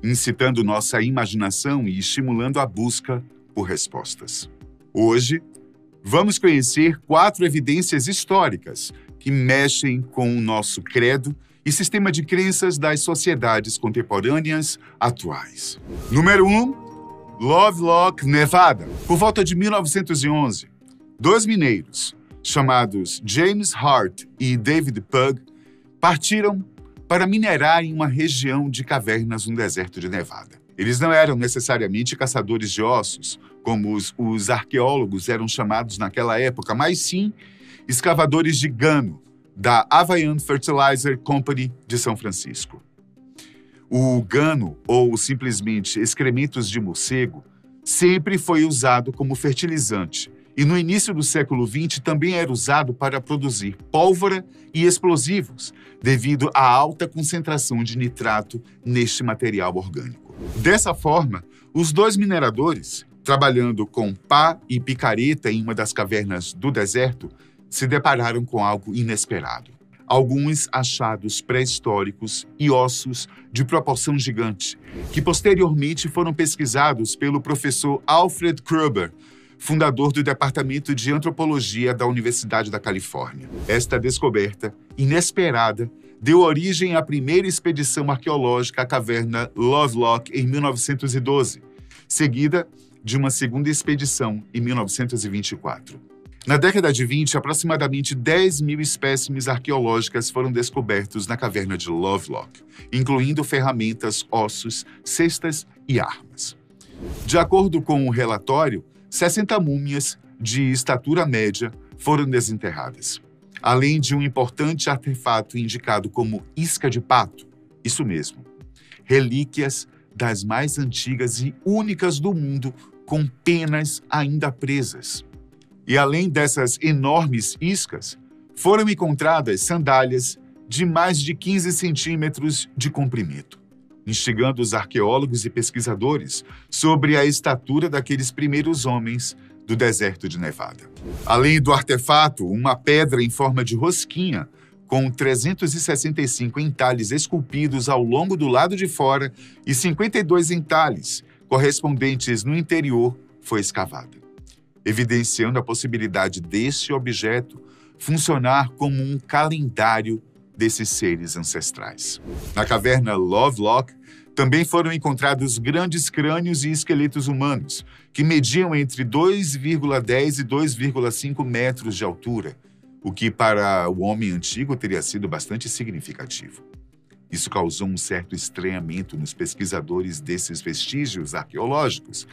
incitando nossa imaginação e estimulando a busca por respostas. Hoje, vamos conhecer quatro evidências históricas que mexem com o nosso credo e sistema de crenças das sociedades contemporâneas atuais. Número 1. Um, Lovelock, Nevada. Por volta de 1911, dois mineiros, chamados James Hart e David Pugh, partiram para minerar em uma região de cavernas no deserto de Nevada. Eles não eram necessariamente caçadores de ossos, como os, os arqueólogos eram chamados naquela época, mas sim escavadores de gano, da Hawaiian Fertilizer Company de São Francisco. O gano, ou simplesmente excrementos de morcego, sempre foi usado como fertilizante e no início do século XX também era usado para produzir pólvora e explosivos, devido à alta concentração de nitrato neste material orgânico. Dessa forma, os dois mineradores, trabalhando com pá e picareta em uma das cavernas do deserto, se depararam com algo inesperado. Alguns achados pré-históricos e ossos de proporção gigante, que posteriormente foram pesquisados pelo professor Alfred Kruber, fundador do Departamento de Antropologia da Universidade da Califórnia. Esta descoberta, inesperada, deu origem à primeira expedição arqueológica à caverna Lovelock em 1912, seguida de uma segunda expedição em 1924. Na década de 20, aproximadamente 10 mil espécimes arqueológicas foram descobertos na caverna de Lovelock, incluindo ferramentas, ossos, cestas e armas. De acordo com o um relatório, 60 múmias de estatura média foram desenterradas, além de um importante artefato indicado como isca de pato, isso mesmo, relíquias das mais antigas e únicas do mundo com penas ainda presas. E além dessas enormes iscas, foram encontradas sandálias de mais de 15 centímetros de comprimento, instigando os arqueólogos e pesquisadores sobre a estatura daqueles primeiros homens do deserto de Nevada. Além do artefato, uma pedra em forma de rosquinha com 365 entalhes esculpidos ao longo do lado de fora e 52 entalhes correspondentes no interior foi escavada evidenciando a possibilidade deste objeto funcionar como um calendário desses seres ancestrais. Na caverna Lovelock, também foram encontrados grandes crânios e esqueletos humanos, que mediam entre 2,10 e 2,5 metros de altura, o que para o homem antigo teria sido bastante significativo. Isso causou um certo estranhamento nos pesquisadores desses vestígios arqueológicos,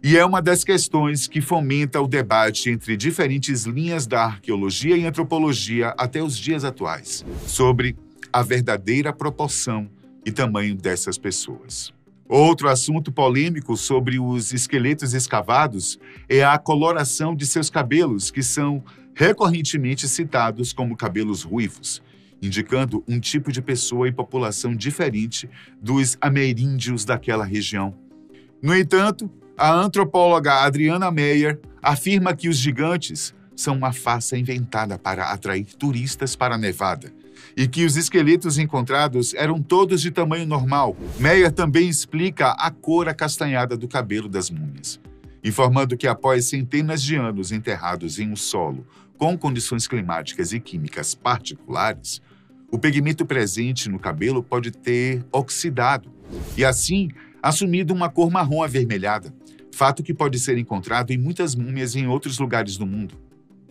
e é uma das questões que fomenta o debate entre diferentes linhas da arqueologia e antropologia até os dias atuais, sobre a verdadeira proporção e tamanho dessas pessoas. Outro assunto polêmico sobre os esqueletos escavados é a coloração de seus cabelos, que são recorrentemente citados como cabelos ruivos, indicando um tipo de pessoa e população diferente dos ameríndios daquela região. No entanto, a antropóloga Adriana Meyer afirma que os gigantes são uma farsa inventada para atrair turistas para a Nevada e que os esqueletos encontrados eram todos de tamanho normal. Meyer também explica a cor acastanhada do cabelo das múmias, informando que após centenas de anos enterrados em um solo com condições climáticas e químicas particulares, o pigmento presente no cabelo pode ter oxidado e, assim, assumido uma cor marrom avermelhada, fato que pode ser encontrado em muitas múmias em outros lugares do mundo.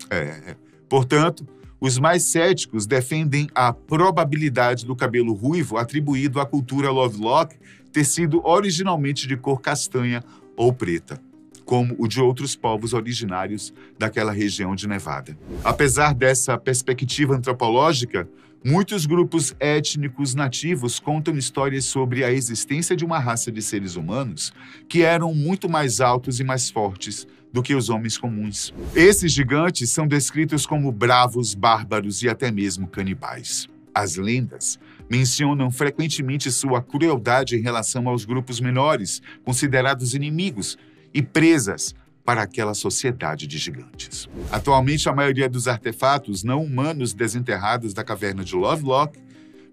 É, portanto, os mais céticos defendem a probabilidade do cabelo ruivo atribuído à cultura Lovelock ter sido originalmente de cor castanha ou preta, como o de outros povos originários daquela região de Nevada. Apesar dessa perspectiva antropológica, muitos grupos étnicos nativos contam histórias sobre a existência de uma raça de seres humanos que eram muito mais altos e mais fortes do que os homens comuns. Esses gigantes são descritos como bravos, bárbaros e até mesmo canibais. As lendas mencionam frequentemente sua crueldade em relação aos grupos menores, considerados inimigos, e presas para aquela sociedade de gigantes. Atualmente, a maioria dos artefatos não humanos desenterrados da caverna de Lovelock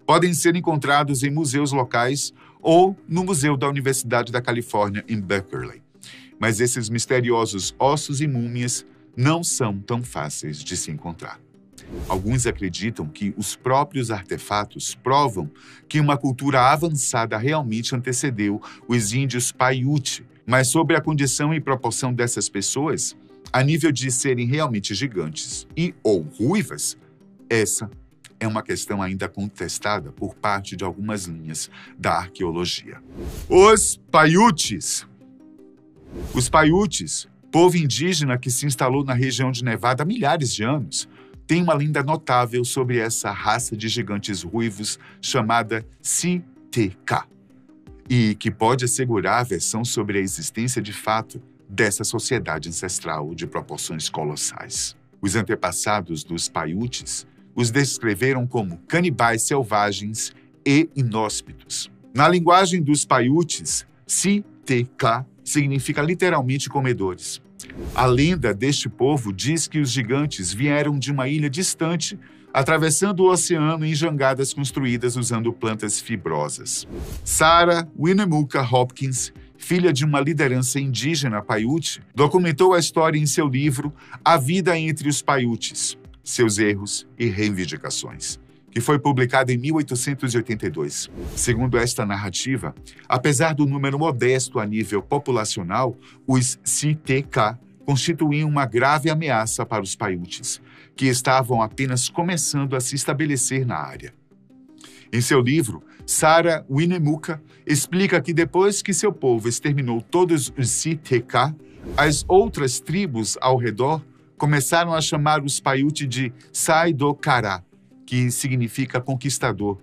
podem ser encontrados em museus locais ou no Museu da Universidade da Califórnia, em Berkeley mas esses misteriosos ossos e múmias não são tão fáceis de se encontrar. Alguns acreditam que os próprios artefatos provam que uma cultura avançada realmente antecedeu os índios Paiute, mas sobre a condição e proporção dessas pessoas, a nível de serem realmente gigantes e ou ruivas, essa é uma questão ainda contestada por parte de algumas linhas da arqueologia. Os Paiutes os Paiutes, povo indígena que se instalou na região de Nevada há milhares de anos, tem uma lenda notável sobre essa raça de gigantes ruivos chamada Citeka, e que pode assegurar a versão sobre a existência de fato dessa sociedade ancestral de proporções colossais. Os antepassados dos Paiutes os descreveram como canibais selvagens e inóspitos. Na linguagem dos Paiutes, Citeka significa literalmente comedores. A lenda deste povo diz que os gigantes vieram de uma ilha distante, atravessando o oceano em jangadas construídas usando plantas fibrosas. Sarah Winnemucca Hopkins, filha de uma liderança indígena Paiute, documentou a história em seu livro A Vida entre os Paiutes, Seus Erros e Reivindicações que foi publicado em 1882. Segundo esta narrativa, apesar do número modesto a nível populacional, os CTK constituíam uma grave ameaça para os paiutes, que estavam apenas começando a se estabelecer na área. Em seu livro, Sarah Winnemucca explica que depois que seu povo exterminou todos os CTK, as outras tribos ao redor começaram a chamar os Paiute de Saidokara, que significa conquistador,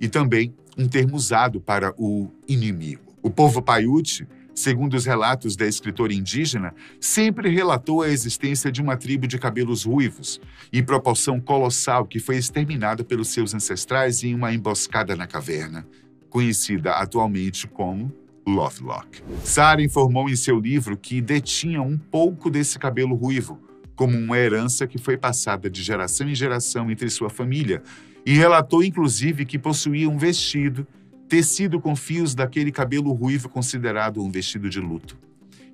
e também um termo usado para o inimigo. O povo Paiute, segundo os relatos da escritora indígena, sempre relatou a existência de uma tribo de cabelos ruivos, em proporção colossal, que foi exterminada pelos seus ancestrais em uma emboscada na caverna, conhecida atualmente como Lovelock. Sarah informou em seu livro que detinha um pouco desse cabelo ruivo, como uma herança que foi passada de geração em geração entre sua família, e relatou inclusive que possuía um vestido tecido com fios daquele cabelo ruivo considerado um vestido de luto,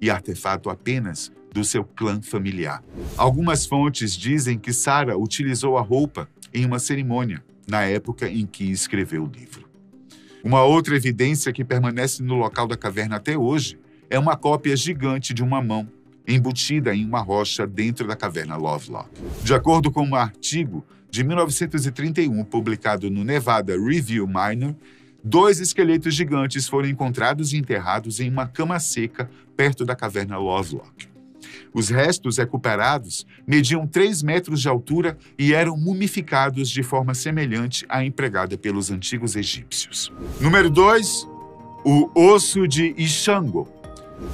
e artefato apenas do seu clã familiar. Algumas fontes dizem que Sara utilizou a roupa em uma cerimônia na época em que escreveu o livro. Uma outra evidência que permanece no local da caverna até hoje é uma cópia gigante de uma mão embutida em uma rocha dentro da caverna Lovelock. De acordo com um artigo de 1931 publicado no Nevada Review Minor, dois esqueletos gigantes foram encontrados e enterrados em uma cama seca perto da caverna Lovelock. Os restos recuperados mediam 3 metros de altura e eram mumificados de forma semelhante à empregada pelos antigos egípcios. Número 2. O osso de Ixango,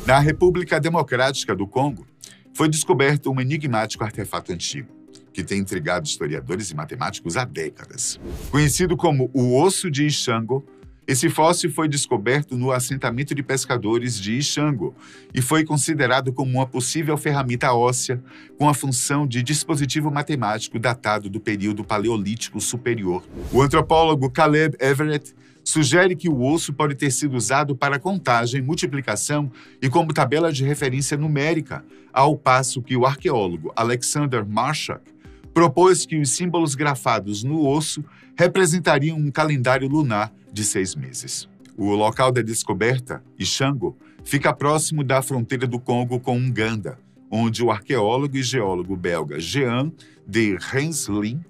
na República Democrática do Congo, foi descoberto um enigmático artefato antigo, que tem intrigado historiadores e matemáticos há décadas. Conhecido como o osso de Ixango, esse fóssil foi descoberto no assentamento de pescadores de Ixango e foi considerado como uma possível ferramenta óssea com a função de dispositivo matemático datado do período Paleolítico Superior. O antropólogo Caleb Everett sugere que o osso pode ter sido usado para contagem, multiplicação e como tabela de referência numérica, ao passo que o arqueólogo Alexander Marshak propôs que os símbolos grafados no osso representariam um calendário lunar de seis meses. O local da descoberta, Ixango, fica próximo da fronteira do Congo com Uganda, onde o arqueólogo e geólogo belga Jean de Renslin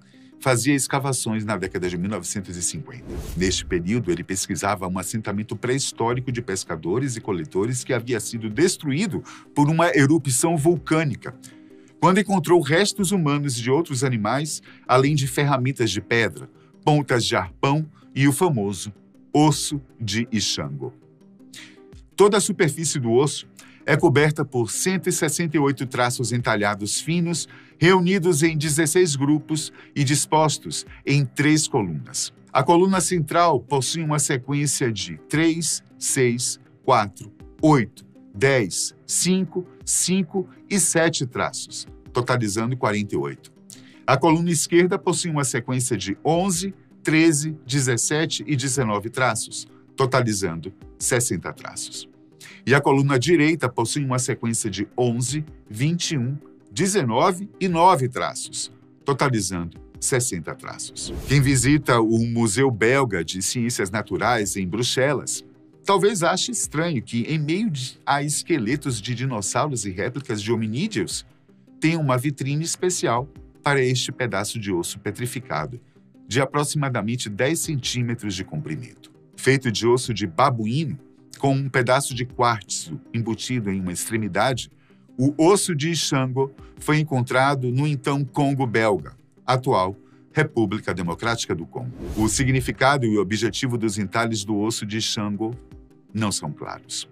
fazia escavações na década de 1950. Neste período, ele pesquisava um assentamento pré-histórico de pescadores e coletores que havia sido destruído por uma erupção vulcânica, quando encontrou restos humanos de outros animais, além de ferramentas de pedra, pontas de arpão e o famoso osso de Ixango. Toda a superfície do osso é coberta por 168 traços entalhados finos, reunidos em 16 grupos e dispostos em três colunas. A coluna central possui uma sequência de 3, 6, 4, 8, 10, 5, 5 e 7 traços, totalizando 48. A coluna esquerda possui uma sequência de 11, 13, 17 e 19 traços, totalizando 60 traços. E a coluna direita possui uma sequência de 11, 21, 19 e 9 traços, totalizando 60 traços. Quem visita o Museu Belga de Ciências Naturais em Bruxelas talvez ache estranho que, em meio a esqueletos de dinossauros e réplicas de hominídeos, tem uma vitrine especial para este pedaço de osso petrificado, de aproximadamente 10 centímetros de comprimento. Feito de osso de babuíno, com um pedaço de quartzo embutido em uma extremidade, o osso de Xango foi encontrado no então Congo belga, atual República Democrática do Congo. O significado e o objetivo dos entalhes do osso de Xango não são claros.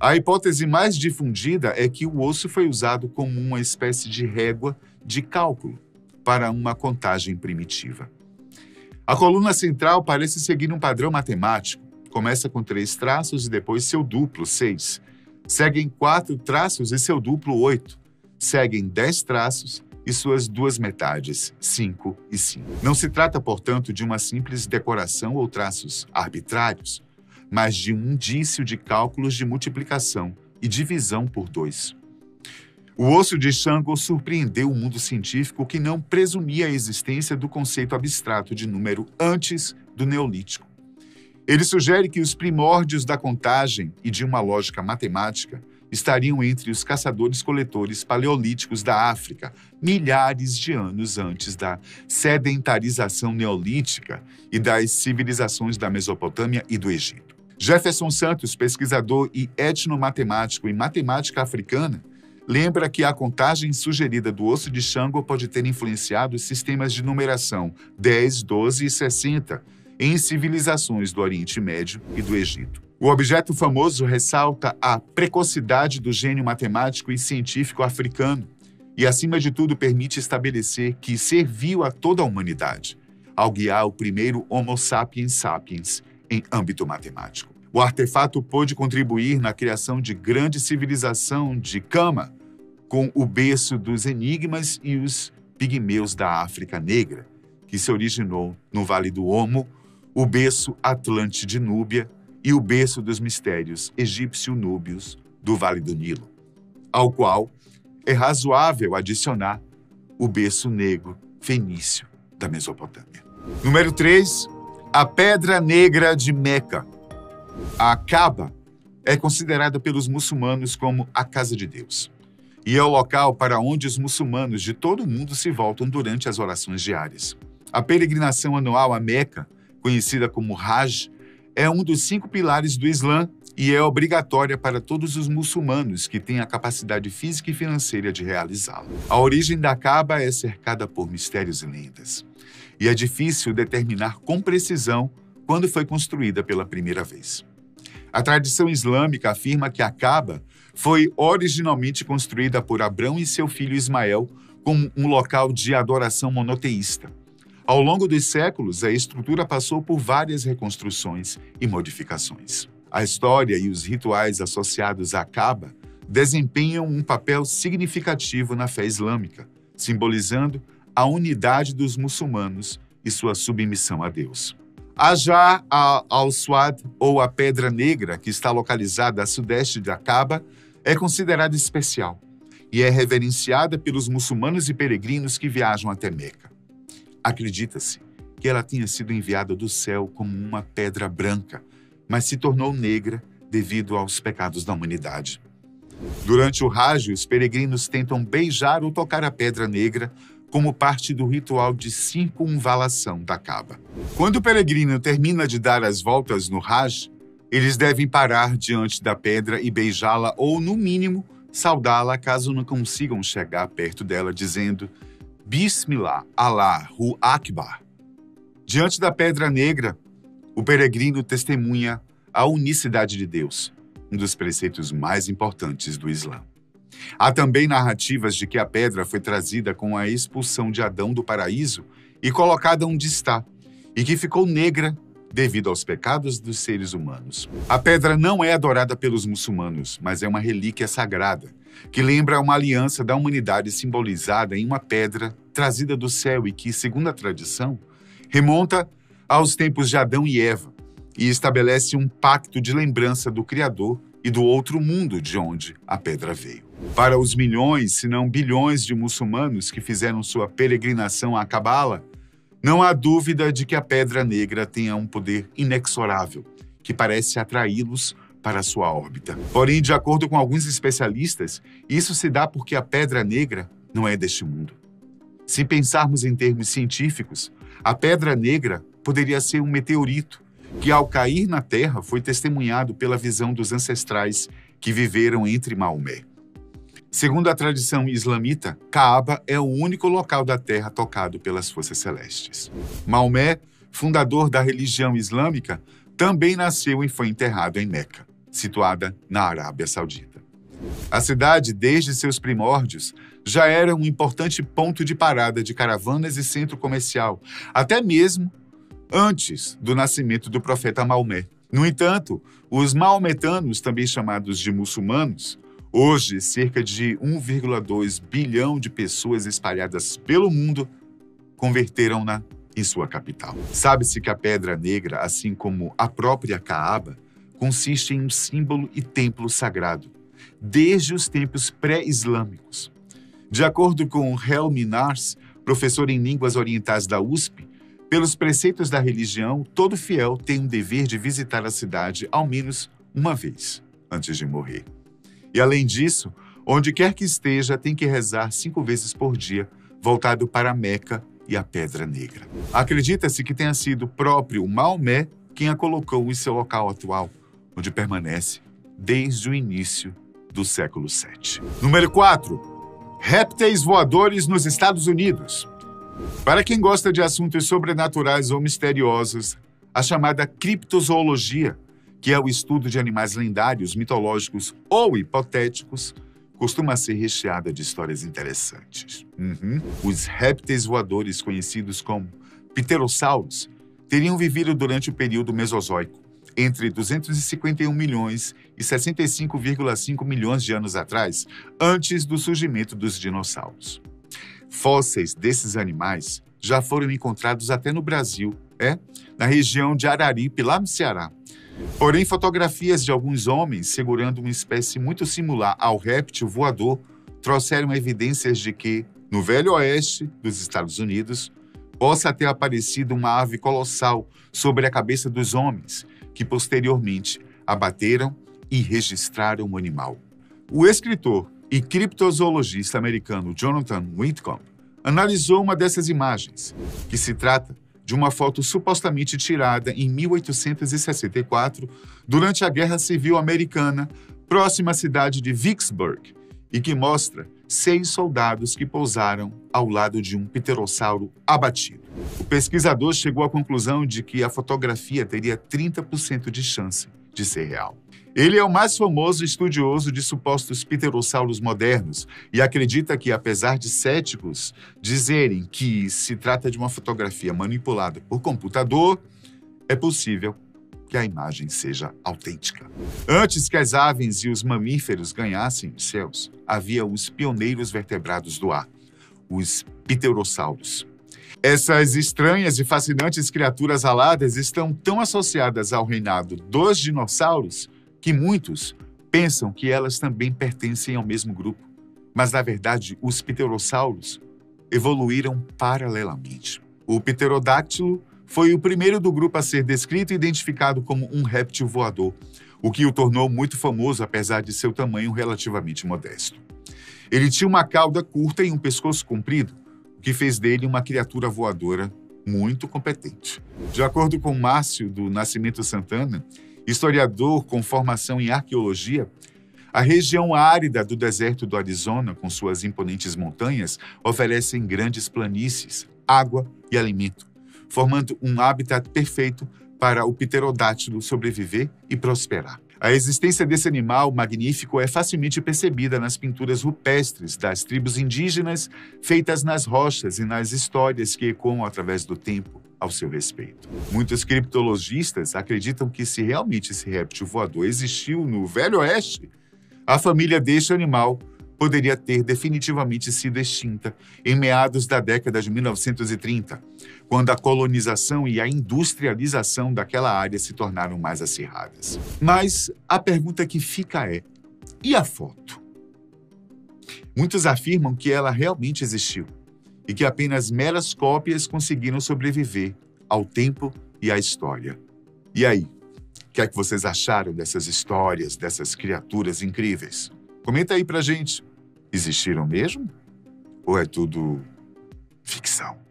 A hipótese mais difundida é que o osso foi usado como uma espécie de régua de cálculo para uma contagem primitiva. A coluna central parece seguir um padrão matemático. Começa com três traços e depois seu duplo, seis. Seguem quatro traços e seu duplo, oito. Seguem dez traços e suas duas metades, cinco e cinco. Não se trata, portanto, de uma simples decoração ou traços arbitrários mas de um indício de cálculos de multiplicação e divisão por dois. O osso de Shango surpreendeu o mundo científico que não presumia a existência do conceito abstrato de número antes do Neolítico. Ele sugere que os primórdios da contagem e de uma lógica matemática estariam entre os caçadores-coletores paleolíticos da África, milhares de anos antes da sedentarização neolítica e das civilizações da Mesopotâmia e do Egito. Jefferson Santos, pesquisador e etnomatemático em matemática africana, lembra que a contagem sugerida do osso de Xango pode ter influenciado os sistemas de numeração 10, 12 e 60 em civilizações do Oriente Médio e do Egito. O objeto famoso ressalta a precocidade do gênio matemático e científico africano e, acima de tudo, permite estabelecer que serviu a toda a humanidade ao guiar o primeiro Homo sapiens sapiens em âmbito matemático. O artefato pôde contribuir na criação de grande civilização de Kama, com o berço dos enigmas e os pigmeus da África Negra, que se originou no Vale do Omo, o berço Atlante de Núbia e o berço dos mistérios egípcio-núbios do Vale do Nilo, ao qual é razoável adicionar o berço negro fenício da Mesopotâmia. Número 3, a Pedra Negra de Meca. A Kaaba é considerada pelos muçulmanos como a casa de Deus. E é o local para onde os muçulmanos de todo o mundo se voltam durante as orações diárias. A peregrinação anual a Meca, conhecida como Hajj, é um dos cinco pilares do Islã e é obrigatória para todos os muçulmanos que têm a capacidade física e financeira de realizá-la. A origem da Kaaba é cercada por mistérios e lendas e é difícil determinar com precisão quando foi construída pela primeira vez. A tradição islâmica afirma que a Kaaba foi originalmente construída por Abrão e seu filho Ismael como um local de adoração monoteísta. Ao longo dos séculos, a estrutura passou por várias reconstruções e modificações. A história e os rituais associados à Kaaba desempenham um papel significativo na fé islâmica, simbolizando a unidade dos muçulmanos e sua submissão a Deus. Hajar al-Swad, ou a Pedra Negra, que está localizada a sudeste de Acaba, é considerada especial e é reverenciada pelos muçulmanos e peregrinos que viajam até Meca. Acredita-se que ela tenha sido enviada do céu como uma pedra branca, mas se tornou negra devido aos pecados da humanidade. Durante o Hajj, os peregrinos tentam beijar ou tocar a pedra negra como parte do ritual de circunvalação da Kaaba. Quando o peregrino termina de dar as voltas no Hajj, eles devem parar diante da pedra e beijá-la ou, no mínimo, saudá-la caso não consigam chegar perto dela, dizendo Bismillah, Allahu Akbar. Diante da pedra negra, o peregrino testemunha a unicidade de Deus, um dos preceitos mais importantes do Islã. Há também narrativas de que a pedra foi trazida com a expulsão de Adão do paraíso e colocada onde está, e que ficou negra devido aos pecados dos seres humanos. A pedra não é adorada pelos muçulmanos, mas é uma relíquia sagrada, que lembra uma aliança da humanidade simbolizada em uma pedra trazida do céu e que, segundo a tradição, remonta aos tempos de Adão e Eva e estabelece um pacto de lembrança do Criador e do outro mundo de onde a pedra veio. Para os milhões, se não bilhões de muçulmanos que fizeram sua peregrinação à Cabala, não há dúvida de que a pedra negra tenha um poder inexorável, que parece atraí-los para sua órbita. Porém, de acordo com alguns especialistas, isso se dá porque a pedra negra não é deste mundo. Se pensarmos em termos científicos, a pedra negra poderia ser um meteorito que, ao cair na Terra, foi testemunhado pela visão dos ancestrais que viveram entre Maomé. Segundo a tradição islamita, Kaaba é o único local da Terra tocado pelas forças celestes. Maomé, fundador da religião islâmica, também nasceu e foi enterrado em Meca, situada na Arábia Saudita. A cidade, desde seus primórdios, já era um importante ponto de parada de caravanas e centro comercial, até mesmo antes do nascimento do profeta Maomé. No entanto, os maometanos, também chamados de muçulmanos, hoje cerca de 1,2 bilhão de pessoas espalhadas pelo mundo, converteram-na em sua capital. Sabe-se que a Pedra Negra, assim como a própria Caaba, consiste em um símbolo e templo sagrado, desde os tempos pré-islâmicos. De acordo com Helmi Nars, professor em línguas orientais da USP, pelos preceitos da religião, todo fiel tem um dever de visitar a cidade ao menos uma vez antes de morrer. E além disso, onde quer que esteja, tem que rezar cinco vezes por dia, voltado para a Meca e a Pedra Negra. Acredita-se que tenha sido próprio Maomé quem a colocou em seu local atual, onde permanece desde o início do século VII. Número 4 répteis voadores nos Estados Unidos. Para quem gosta de assuntos sobrenaturais ou misteriosos, a chamada criptozoologia, que é o estudo de animais lendários, mitológicos ou hipotéticos, costuma ser recheada de histórias interessantes. Uhum. Os répteis voadores, conhecidos como pterossauros, teriam vivido durante o período Mesozoico, entre 251 milhões e 65,5 milhões de anos atrás, antes do surgimento dos dinossauros. Fósseis desses animais já foram encontrados até no Brasil, é, na região de Araripe, lá no Ceará. Porém, fotografias de alguns homens segurando uma espécie muito similar ao réptil voador trouxeram evidências de que, no Velho Oeste dos Estados Unidos, possa ter aparecido uma ave colossal sobre a cabeça dos homens, que posteriormente abateram e registraram o animal. O escritor e criptozoologista americano Jonathan Whitcomb analisou uma dessas imagens, que se trata de uma foto supostamente tirada em 1864 durante a Guerra Civil Americana, próxima à cidade de Vicksburg, e que mostra seis soldados que pousaram ao lado de um pterossauro abatido. O pesquisador chegou à conclusão de que a fotografia teria 30% de chance de ser real. Ele é o mais famoso estudioso de supostos pterossauros modernos e acredita que, apesar de céticos dizerem que se trata de uma fotografia manipulada por computador, é possível que a imagem seja autêntica. Antes que as aves e os mamíferos ganhassem os céus, havia os pioneiros vertebrados do ar, os pterossauros. Essas estranhas e fascinantes criaturas aladas estão tão associadas ao reinado dos dinossauros que muitos pensam que elas também pertencem ao mesmo grupo. Mas, na verdade, os pterossauros evoluíram paralelamente. O pterodáctilo foi o primeiro do grupo a ser descrito e identificado como um réptil voador, o que o tornou muito famoso apesar de seu tamanho relativamente modesto. Ele tinha uma cauda curta e um pescoço comprido, o que fez dele uma criatura voadora muito competente. De acordo com Márcio do Nascimento Santana, historiador com formação em arqueologia, a região árida do deserto do Arizona, com suas imponentes montanhas, oferecem grandes planícies, água e alimento, formando um habitat perfeito para o pterodátilo sobreviver e prosperar. A existência desse animal magnífico é facilmente percebida nas pinturas rupestres das tribos indígenas feitas nas rochas e nas histórias que ecoam através do tempo ao seu respeito. Muitos criptologistas acreditam que se realmente esse réptil voador existiu no Velho Oeste, a família deste animal poderia ter definitivamente sido extinta em meados da década de 1930, quando a colonização e a industrialização daquela área se tornaram mais acirradas. Mas a pergunta que fica é: e a foto? Muitos afirmam que ela realmente existiu e que apenas meras cópias conseguiram sobreviver ao tempo e à história. E aí? O que é que vocês acharam dessas histórias, dessas criaturas incríveis? Comenta aí pra gente. Existiram mesmo? Ou é tudo ficção?